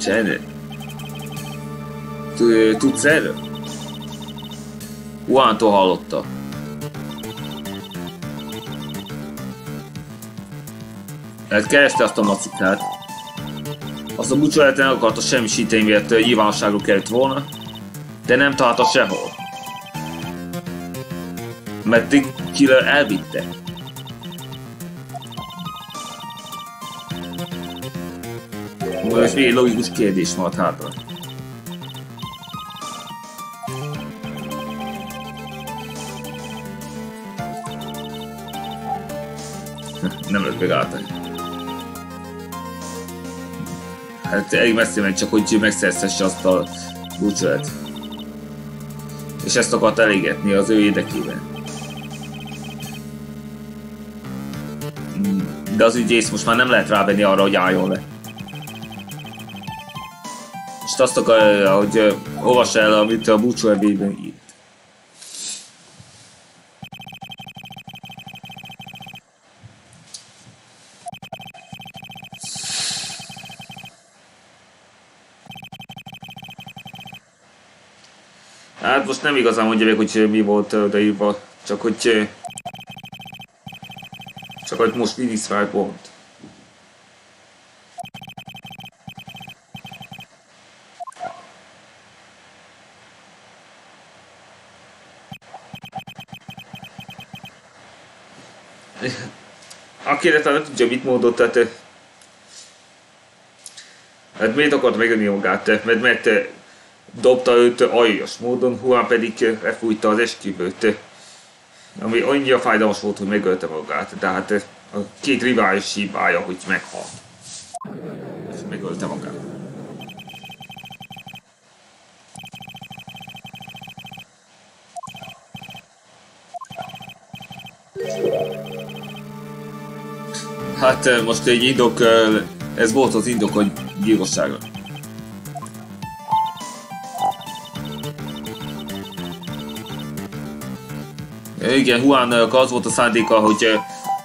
Csere. Tudsz erről? Juántól hallotta. Tehát kereste azt a macikát. Azt a búcsúját nem akarta semmisíteni, miért nyilvánosságra került volna, de nem találta sehol. Mert Dick Killer elvitte. Most egy logikus kérdés maradt hátra. Nem lett meg Hát elég messze megy, csak hogy megszerzhesse azt a búcsúját. És ezt akart elégetni az ő érdekében. De az ügyész most már nem lehet rávenni arra, hogy álljon le. És azt akarja, hogy olvassa el, amit a búcsú írt. Hát most nem igazán mondja meg, hogy mi volt odaírva, csak hogy... Csak hogy most Winisfeld pont. Aki nem tudja, mit mondott, tehát... Hát miért akart megölni magát? Mert, mert dobta őt aljas módon, Juan pedig elfújta az esküvőt, ami annyira fájdalmas volt, hogy megölte magát. Tehát a két rivális hibája, hogy meghalt. És megölte magát. Hát most egy indok, ez volt az indok, hogy gyilkosságra. Igen, Juannak az volt a szándéka, hogy,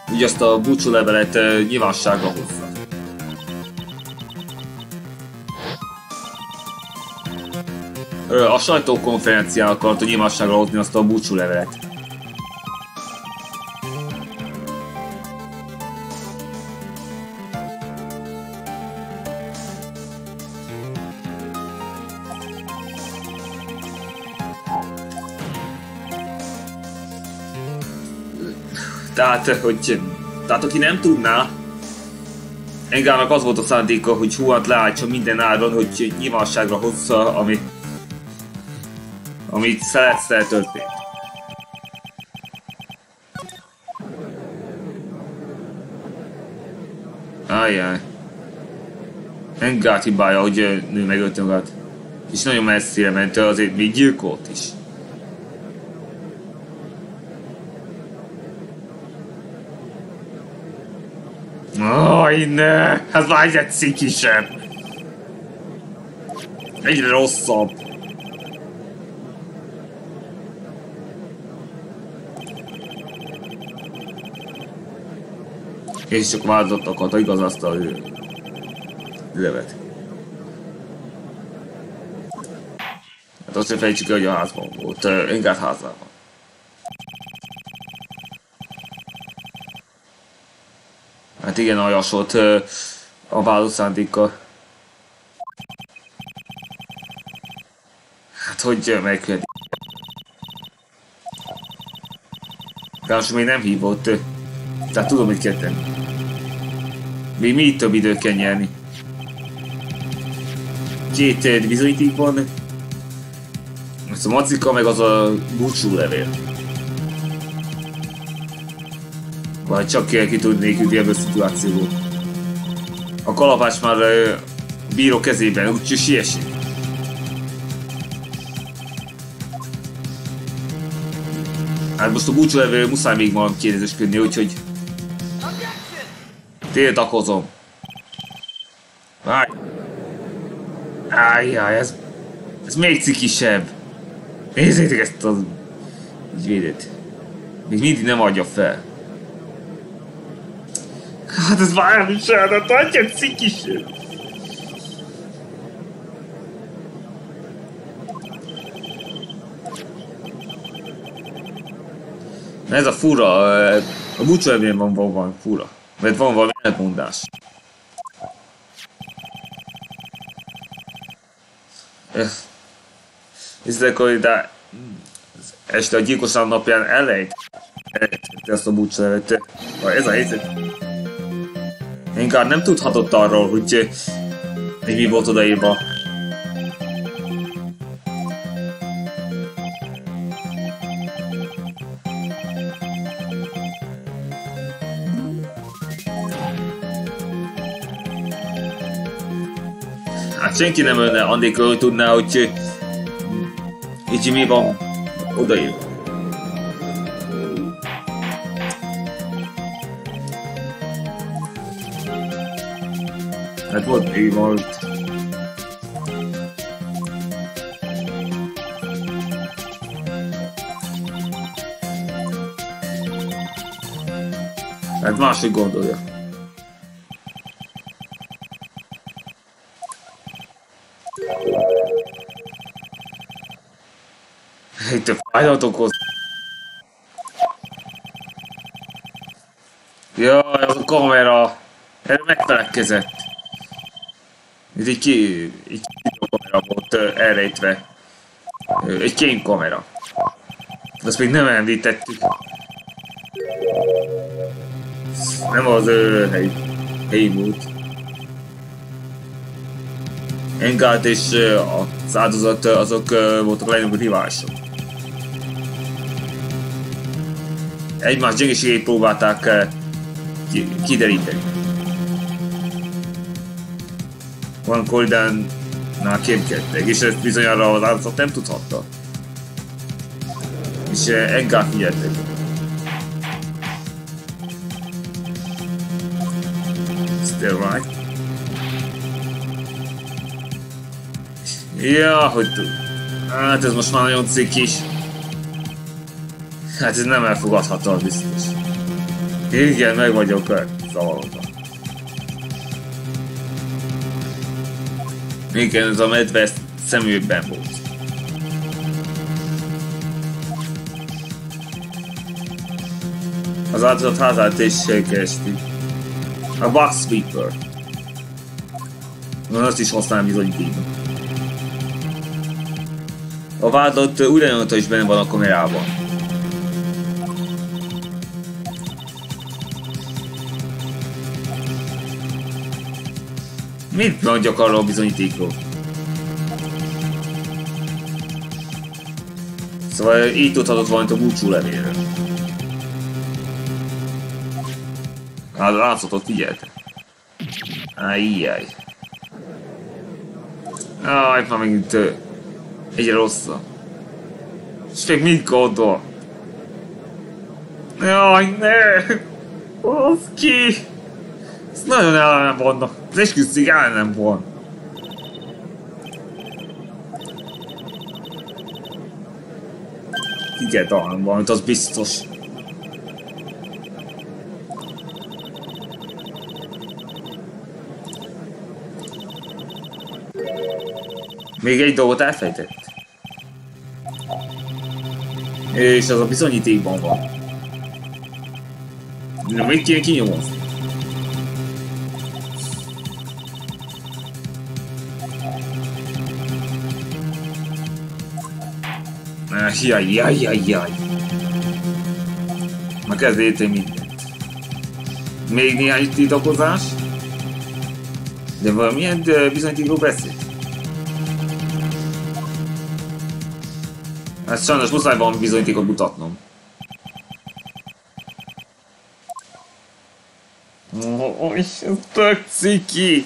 hogy ezt a búcsúlevelet nyilvánosságra hozza. A sajtókonferencián akart nyilvánosságra hozni azt a búcsúlevelet. Tehát, hogy... Tehát aki nem tudná, Engának az volt a szándéka, hogy Huant leállítsa minden áron, hogy nyilvánosságra hozza, ami... Amit Celeste történt. Ajjaj. Engát hibája, hogy nő megölte magát. És nagyon messzire ment, azért még gyilkolt is. Aj, ne! Hát már egy cikisebb! Egyre rosszabb! És csak váltottakat, igaz azt a levet. Hát azt sem fejtsük hogy a házban volt, inkább házában. Hát igen, aljas a válaszszándékkal. Hát hogy megködi? Ráadásul még nem hívott. Tehát tudom, mit kell tenni. Még mi több időt kell nyerni. Két bizonyíték van. Ez a macika, meg az a búcsú levél. Vagy csak ki tudnék ütni a szituációból. A kalapács már a bíró kezében, úgyhogy siessünk. Hát most a búcsúlevő muszáj még ma kérdezősködni, úgyhogy... Tiltakozom. Várj. Ájjaj, ez... Ez még cikisebb. Nézzétek ezt az ügyvédet. Még mindig nem adja fel. Hát ez már is hát adja cikisebb. Ez a fura, a búcsúlevén van, van fura. Mert van valami elmondás. Hiszek, hogy de este a gyilkosság napján elejt ezt a búcsúlevet. Ez a helyzet. Inkább nem tudhatott arról, hogy, hogy mi volt odaírva. senki nem önne annélkül, hogy tudná, hogy így mi van odaírva. Hát volt még volt. Hát másik gondolja. Itt a fájdalmat okoz. Jaj, az a kamera. Erre megfelelkezett. Egy, ki, egy kamera volt elrejtve. Egy kém kamera. Azt még nem említettük. Nem az ő hely, helyi múlt. Engát és az áldozat azok voltak a legnagyobb rivások. egymás gyengeségét próbálták kideríteni. Van Koldannál kémkedtek, és ezt bizonyára az áldozat nem tudhatta. És eh, Edgar figyeltek. Still right. Ja, hogy tud. Hát ez most már nagyon cikis. Hát ez nem elfogadható, biztos. Igen, meg vagyok zavarodva. Igen, ez a medve szemükben volt. Az áldozat házát is keresti. A Box Sweeper. Na, azt is használom bizonyítékban. A vádlott ugyanolyan is benne van a kamerában. Mit mondjak arról a bizonyítékról? Szóval így tudhatott valamit a búcsú levélről. Hát látszott, figyelte. Ájjjjj. Áj, már megint uh, egyre rosszabb. És még mit gondol? Jaj, ne! Basz ki! Ez nagyon ellenem vannak. Az esküszik ellenem van. Ki kell találnom valamit, az biztos. Még egy dolgot elfejtett. És az a bizonyítékban van. Na, mit kéne kinyomozni? Jaj, jaj, jaj, jaj. Meg ezért én mindent. Még néhány tiltakozás? De valamilyen bizonyítékról beszél? Hát sajnos muszáj valami bizonyítékot mutatnom. Oh, ez tök ciki!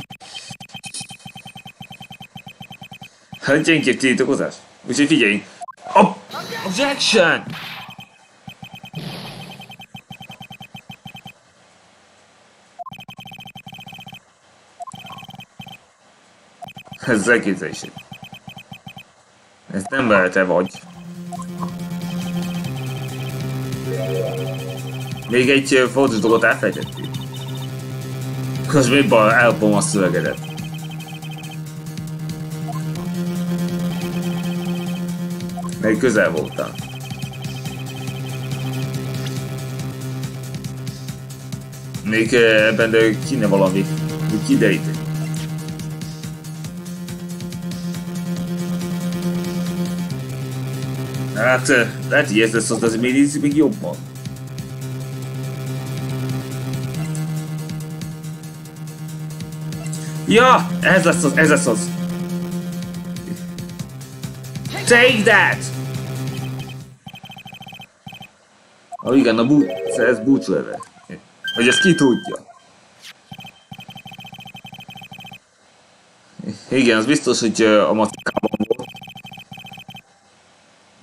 Hát gyengébb tiltakozás. Úgyhogy figyeljünk. Ob objection! Ez elképzelésé. Ez nem lehet -e vagy. Még egy fontos dolgot elfejtettük. Közben elbom a szövegedet. Még közel voltam. Még ebben de kéne valami kideríteni. Hát lehet, hogy ez lesz az, az még, még jobban. Ja, ez lesz az, ez lesz az. Take that! Oh, igen, a bú... ez búcsúleve. Hogy ezt ki tudja. Igen, az biztos, hogy a macikában volt.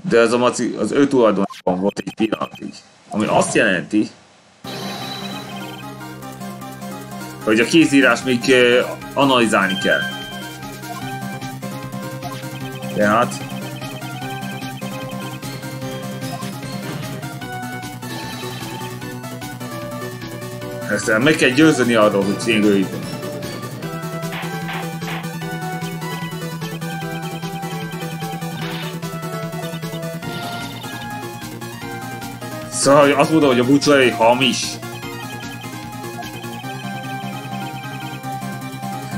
De az a maci, az ő tulajdonában volt egy pillanatig. Ami azt jelenti, hogy a kézírás még analizálni kell. Tehát... Ezt meg kell győzni arról, hogy célőjében. Szóval azt mondom, hogy a búcsú egy hamis.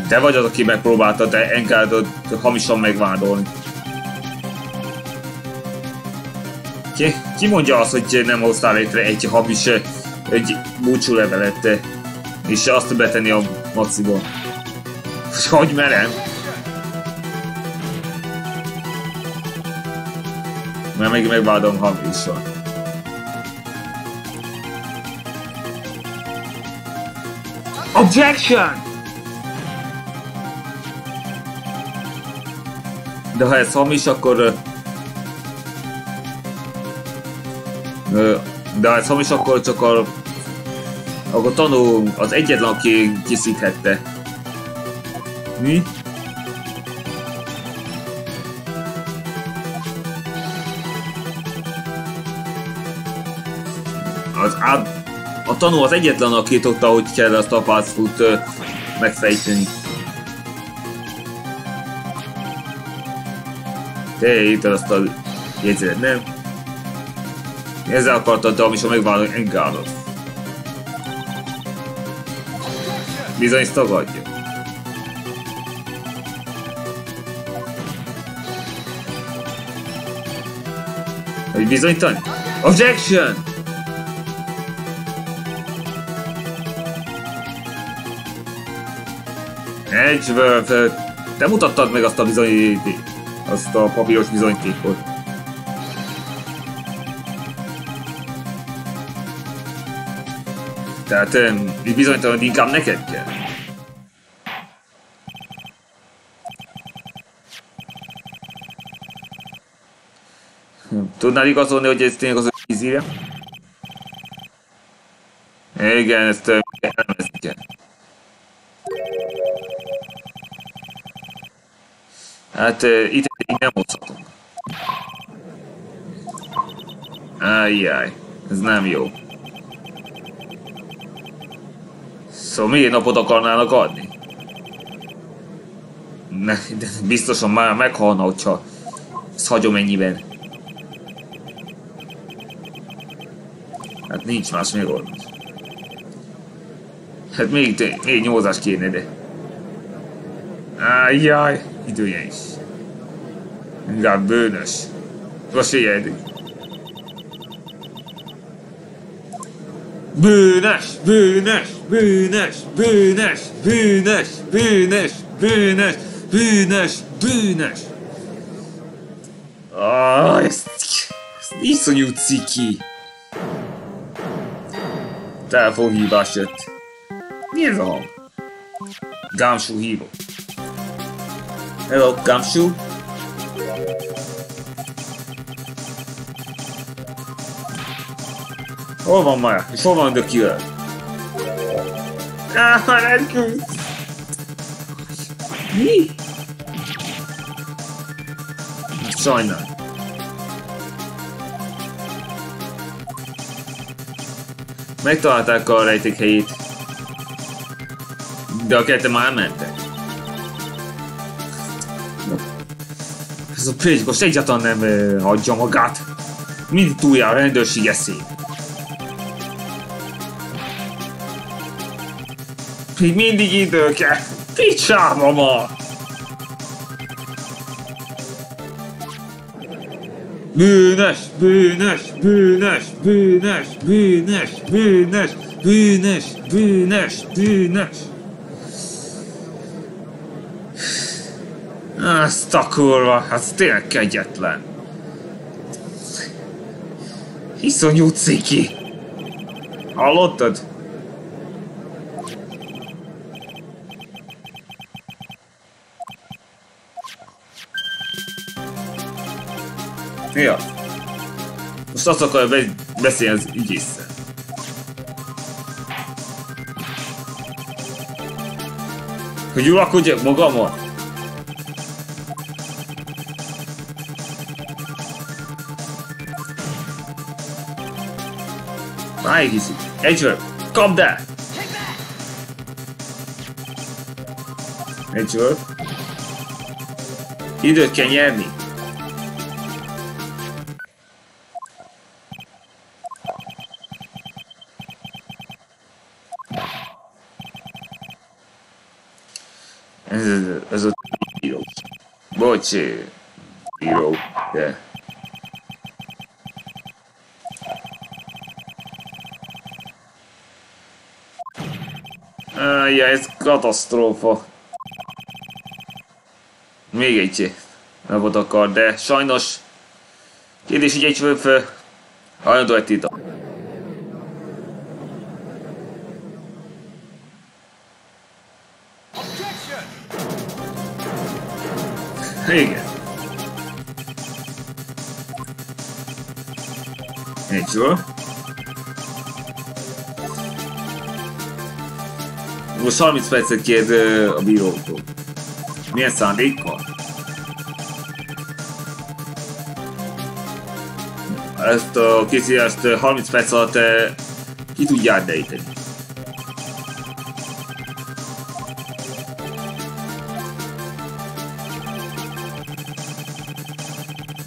Te vagy az, aki megpróbálta te Enkádot hamisan megvádolni. Ki, ki mondja azt, hogy nem hoztál létre egy hamis egy búcsú levelet, és azt betenni a maxiba? Hogy merem? Mert meg megvádom hamisan. Objection! De ha ez hamis, akkor... De ha ez hamis, akkor csak a... Akkor tanul az egyetlen, aki kiszíthette. Mi? Az át... A tanú az egyetlen, aki tudta, hogy kell azt a fast megfejteni. Te írtad azt a jegyzetet, nem? Ezzel akartad te, amikor megvállalni Engálot. Bizony tagadja. Hogy bizonyítani? Objection! Egy, te mutattad meg azt a bizonyítékot azt a papíros bizonyítékot. Tehát bizonytalan, hogy inkább neked kell. Tudnál igazolni, hogy ez tényleg az a vízírja? Igen, ezt elemezni kell. Hát itt nem hozhatunk. Ájjáj, ez nem jó. Szóval miért napot akarnának adni? Ne, de biztosan már meghalna, hogyha ezt hagyom ennyiben. Hát nincs más megoldás. Hát még, még nyolcas kéne, de... Ájjaj, idője is. Inkább bőnös. Most Bűnös, bűnös, bűnös, bűnös, bűnös, bűnös, bűnös, bűnös, bűnös. Ah, ez, ez iszonyú ciki. Telefonhívás jött. Mi ez a hang? Gumshoe hívó. Hello, Gumshoe. Hol van már? És hol van The Cure? Ah! Mi? Sajnál. Megtalálták a rejték helyét. De a kettő már mentek. Ez a pénz most egyáltalán nem uh, adja magát. Mindig túlja a rendőrség eszét. Még mindig idő kell. Picsába ma! Bűnös, bűnös, bűnös, bűnös, bűnös, bűnös, bűnös, bűnös, bűnös. Azt a kurva, hát tényleg kegyetlen. Iszonyú ciki. Hallottad? Ja. Most azt akarja beszélni az ügyészszel. Hogy uralkodjak magamon? Rájhiszik. Egyről, kapd el! Egyről. Időt kell nyerni. Bocs, író, de... Ja, ez katasztrófa. Még egy napot akar, de sajnos kérdés, hogy egy fő hajlandó egy titok. 30 percet kér a bírótól. Milyen szándékkal? Ezt a készítást 30 perc alatt ki tudják dejteni.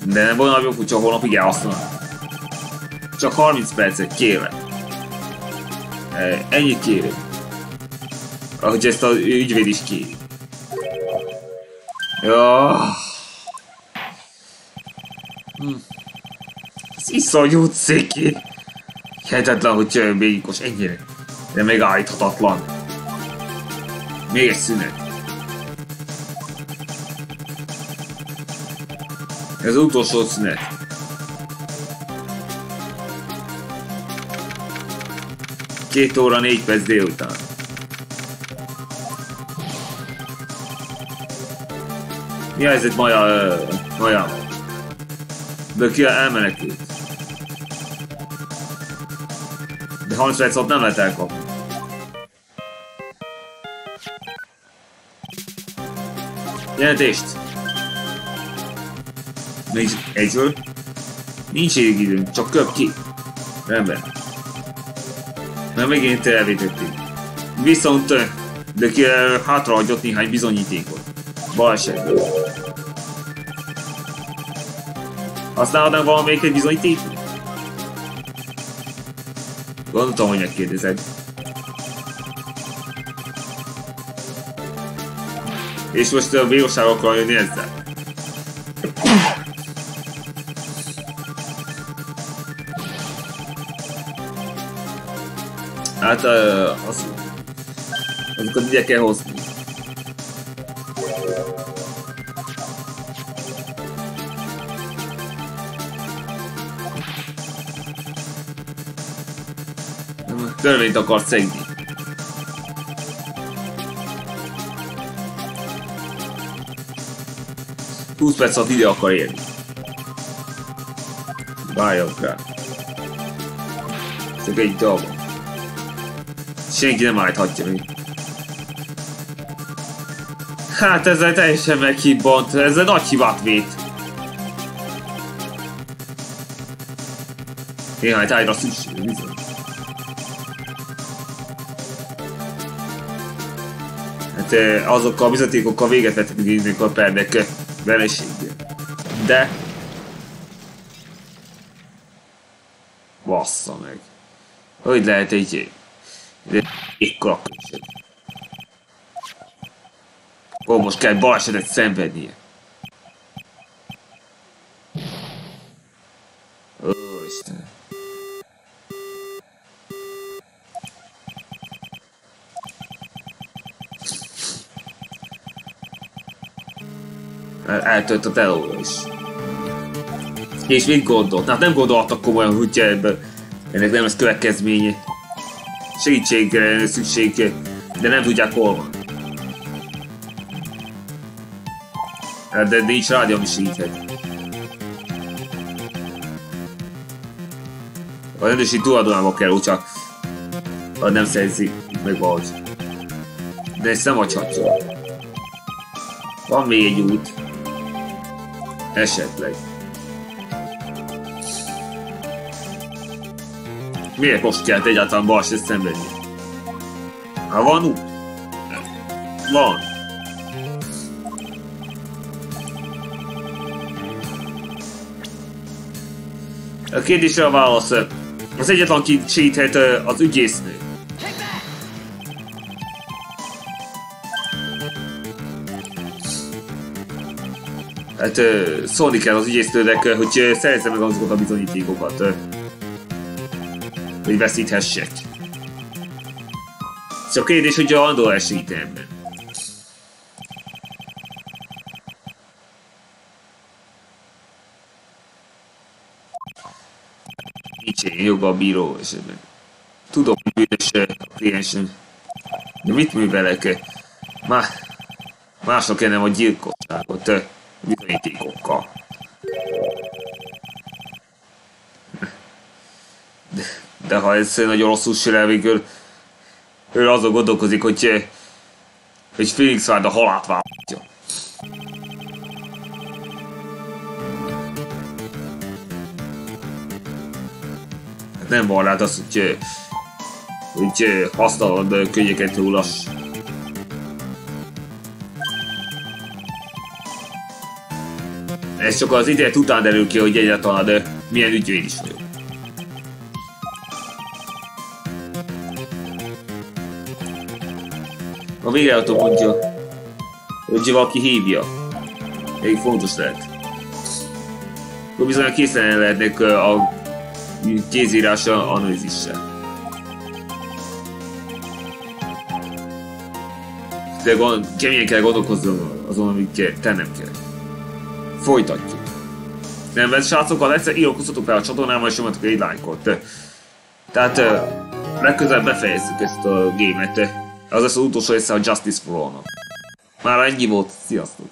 De nem volna jobb, hogyha holnapig elhasználom. Csak 30 percet, kérlek. Ennyit kérek. Ahogy ezt az ügyvéd is kéri. Ja. Hm. Ez iszonyú ciki. Hihetetlen, hogy most ennyire. De megállíthatatlan. Még egy szünet. Ez utolsó szünet. Két óra, négy perc délután. Mi a helyzet Maja, Majával? De ki elmenekült. De 30 perc alatt nem lehet elkapni. Jelentést! Még egyről. Nincs elég időnk, csak köp ki. Rendben. Mert megint elvétettünk. Viszont de ki hátrahagyott néhány bizonyítékot. Balesetből. Használhatnám valamelyik egy bizonyítékot? Gondoltam, hogy megkérdezed. És most a bíróság akar jönni ezzel. Hát az, azokat ide kell hozni. Törvényt akart szegni. Húsz perc alatt ide akar érni. Várjunk rá. Csak egy dolog. Senki nem állíthatja még. Hát ezzel teljesen meghibont, ezzel nagy hibát vét. Néhány tájra szükség, bizony. Hát azokkal a bizatékokkal véget vethetünk a pernek vereséggel. De... Bassza meg. Hogy lehet egy Ekkora. Ó, most kell balesetet szenvednie. Ó, Isten. Eltölt a is. És mit gondolt? Hát nem gondoltak komolyan, hogy ennek nem lesz következménye segítségre szükség, de nem tudják hol van. De nincs rádió, ami segíthet. A rendőrség tulajdonában kell, csak ha nem szerzi meg valahogy. De ezt nem hagyhatja. Van még egy út. Esetleg. Miért most kellett egyáltalán baleset szenvedni? Ha van út? Van. A kérdésre a válasz. Az egyetlen, aki segíthet az ügyésznő. Hát szólni kell az ügyésznőnek, hogy szerezze meg azokat a bizonyítékokat hogy veszíthessek. Csak kérdés, hogy a Andor esít ebben. Nincs én joga a bíró esetben. Tudom, hogy bűnös a kliensem. De mit művelek? Má, másnak kellene a gyilkosságot bizonyítékokkal. de ha ez nagyon rosszul sül végül ő azon gondolkozik, hogy, hogy Phoenix Wright a halált választja. Nem van rád az, hogy, hogy használod könnyeket túlas. Ez csak az ítélet után derül ki, hogy egyáltalán milyen ügyvéd is vagyok. A végrehajtó mondja, hogy valaki hívja. Elég fontos lehet. Akkor bizony készen lehetnek a kézírása analízissel. De gond, keményen kell gondolkoznom azon, amit tennem kell. Folytatjuk. Nem vett srácok, ha egyszer iratkozzatok fel a csatornámmal, és nyomatok egy lájkot. Tehát legközelebb befejezzük ezt a gémet. Az lesz az utolsó része a Justice for All-nak. Már ennyi volt, sziasztok!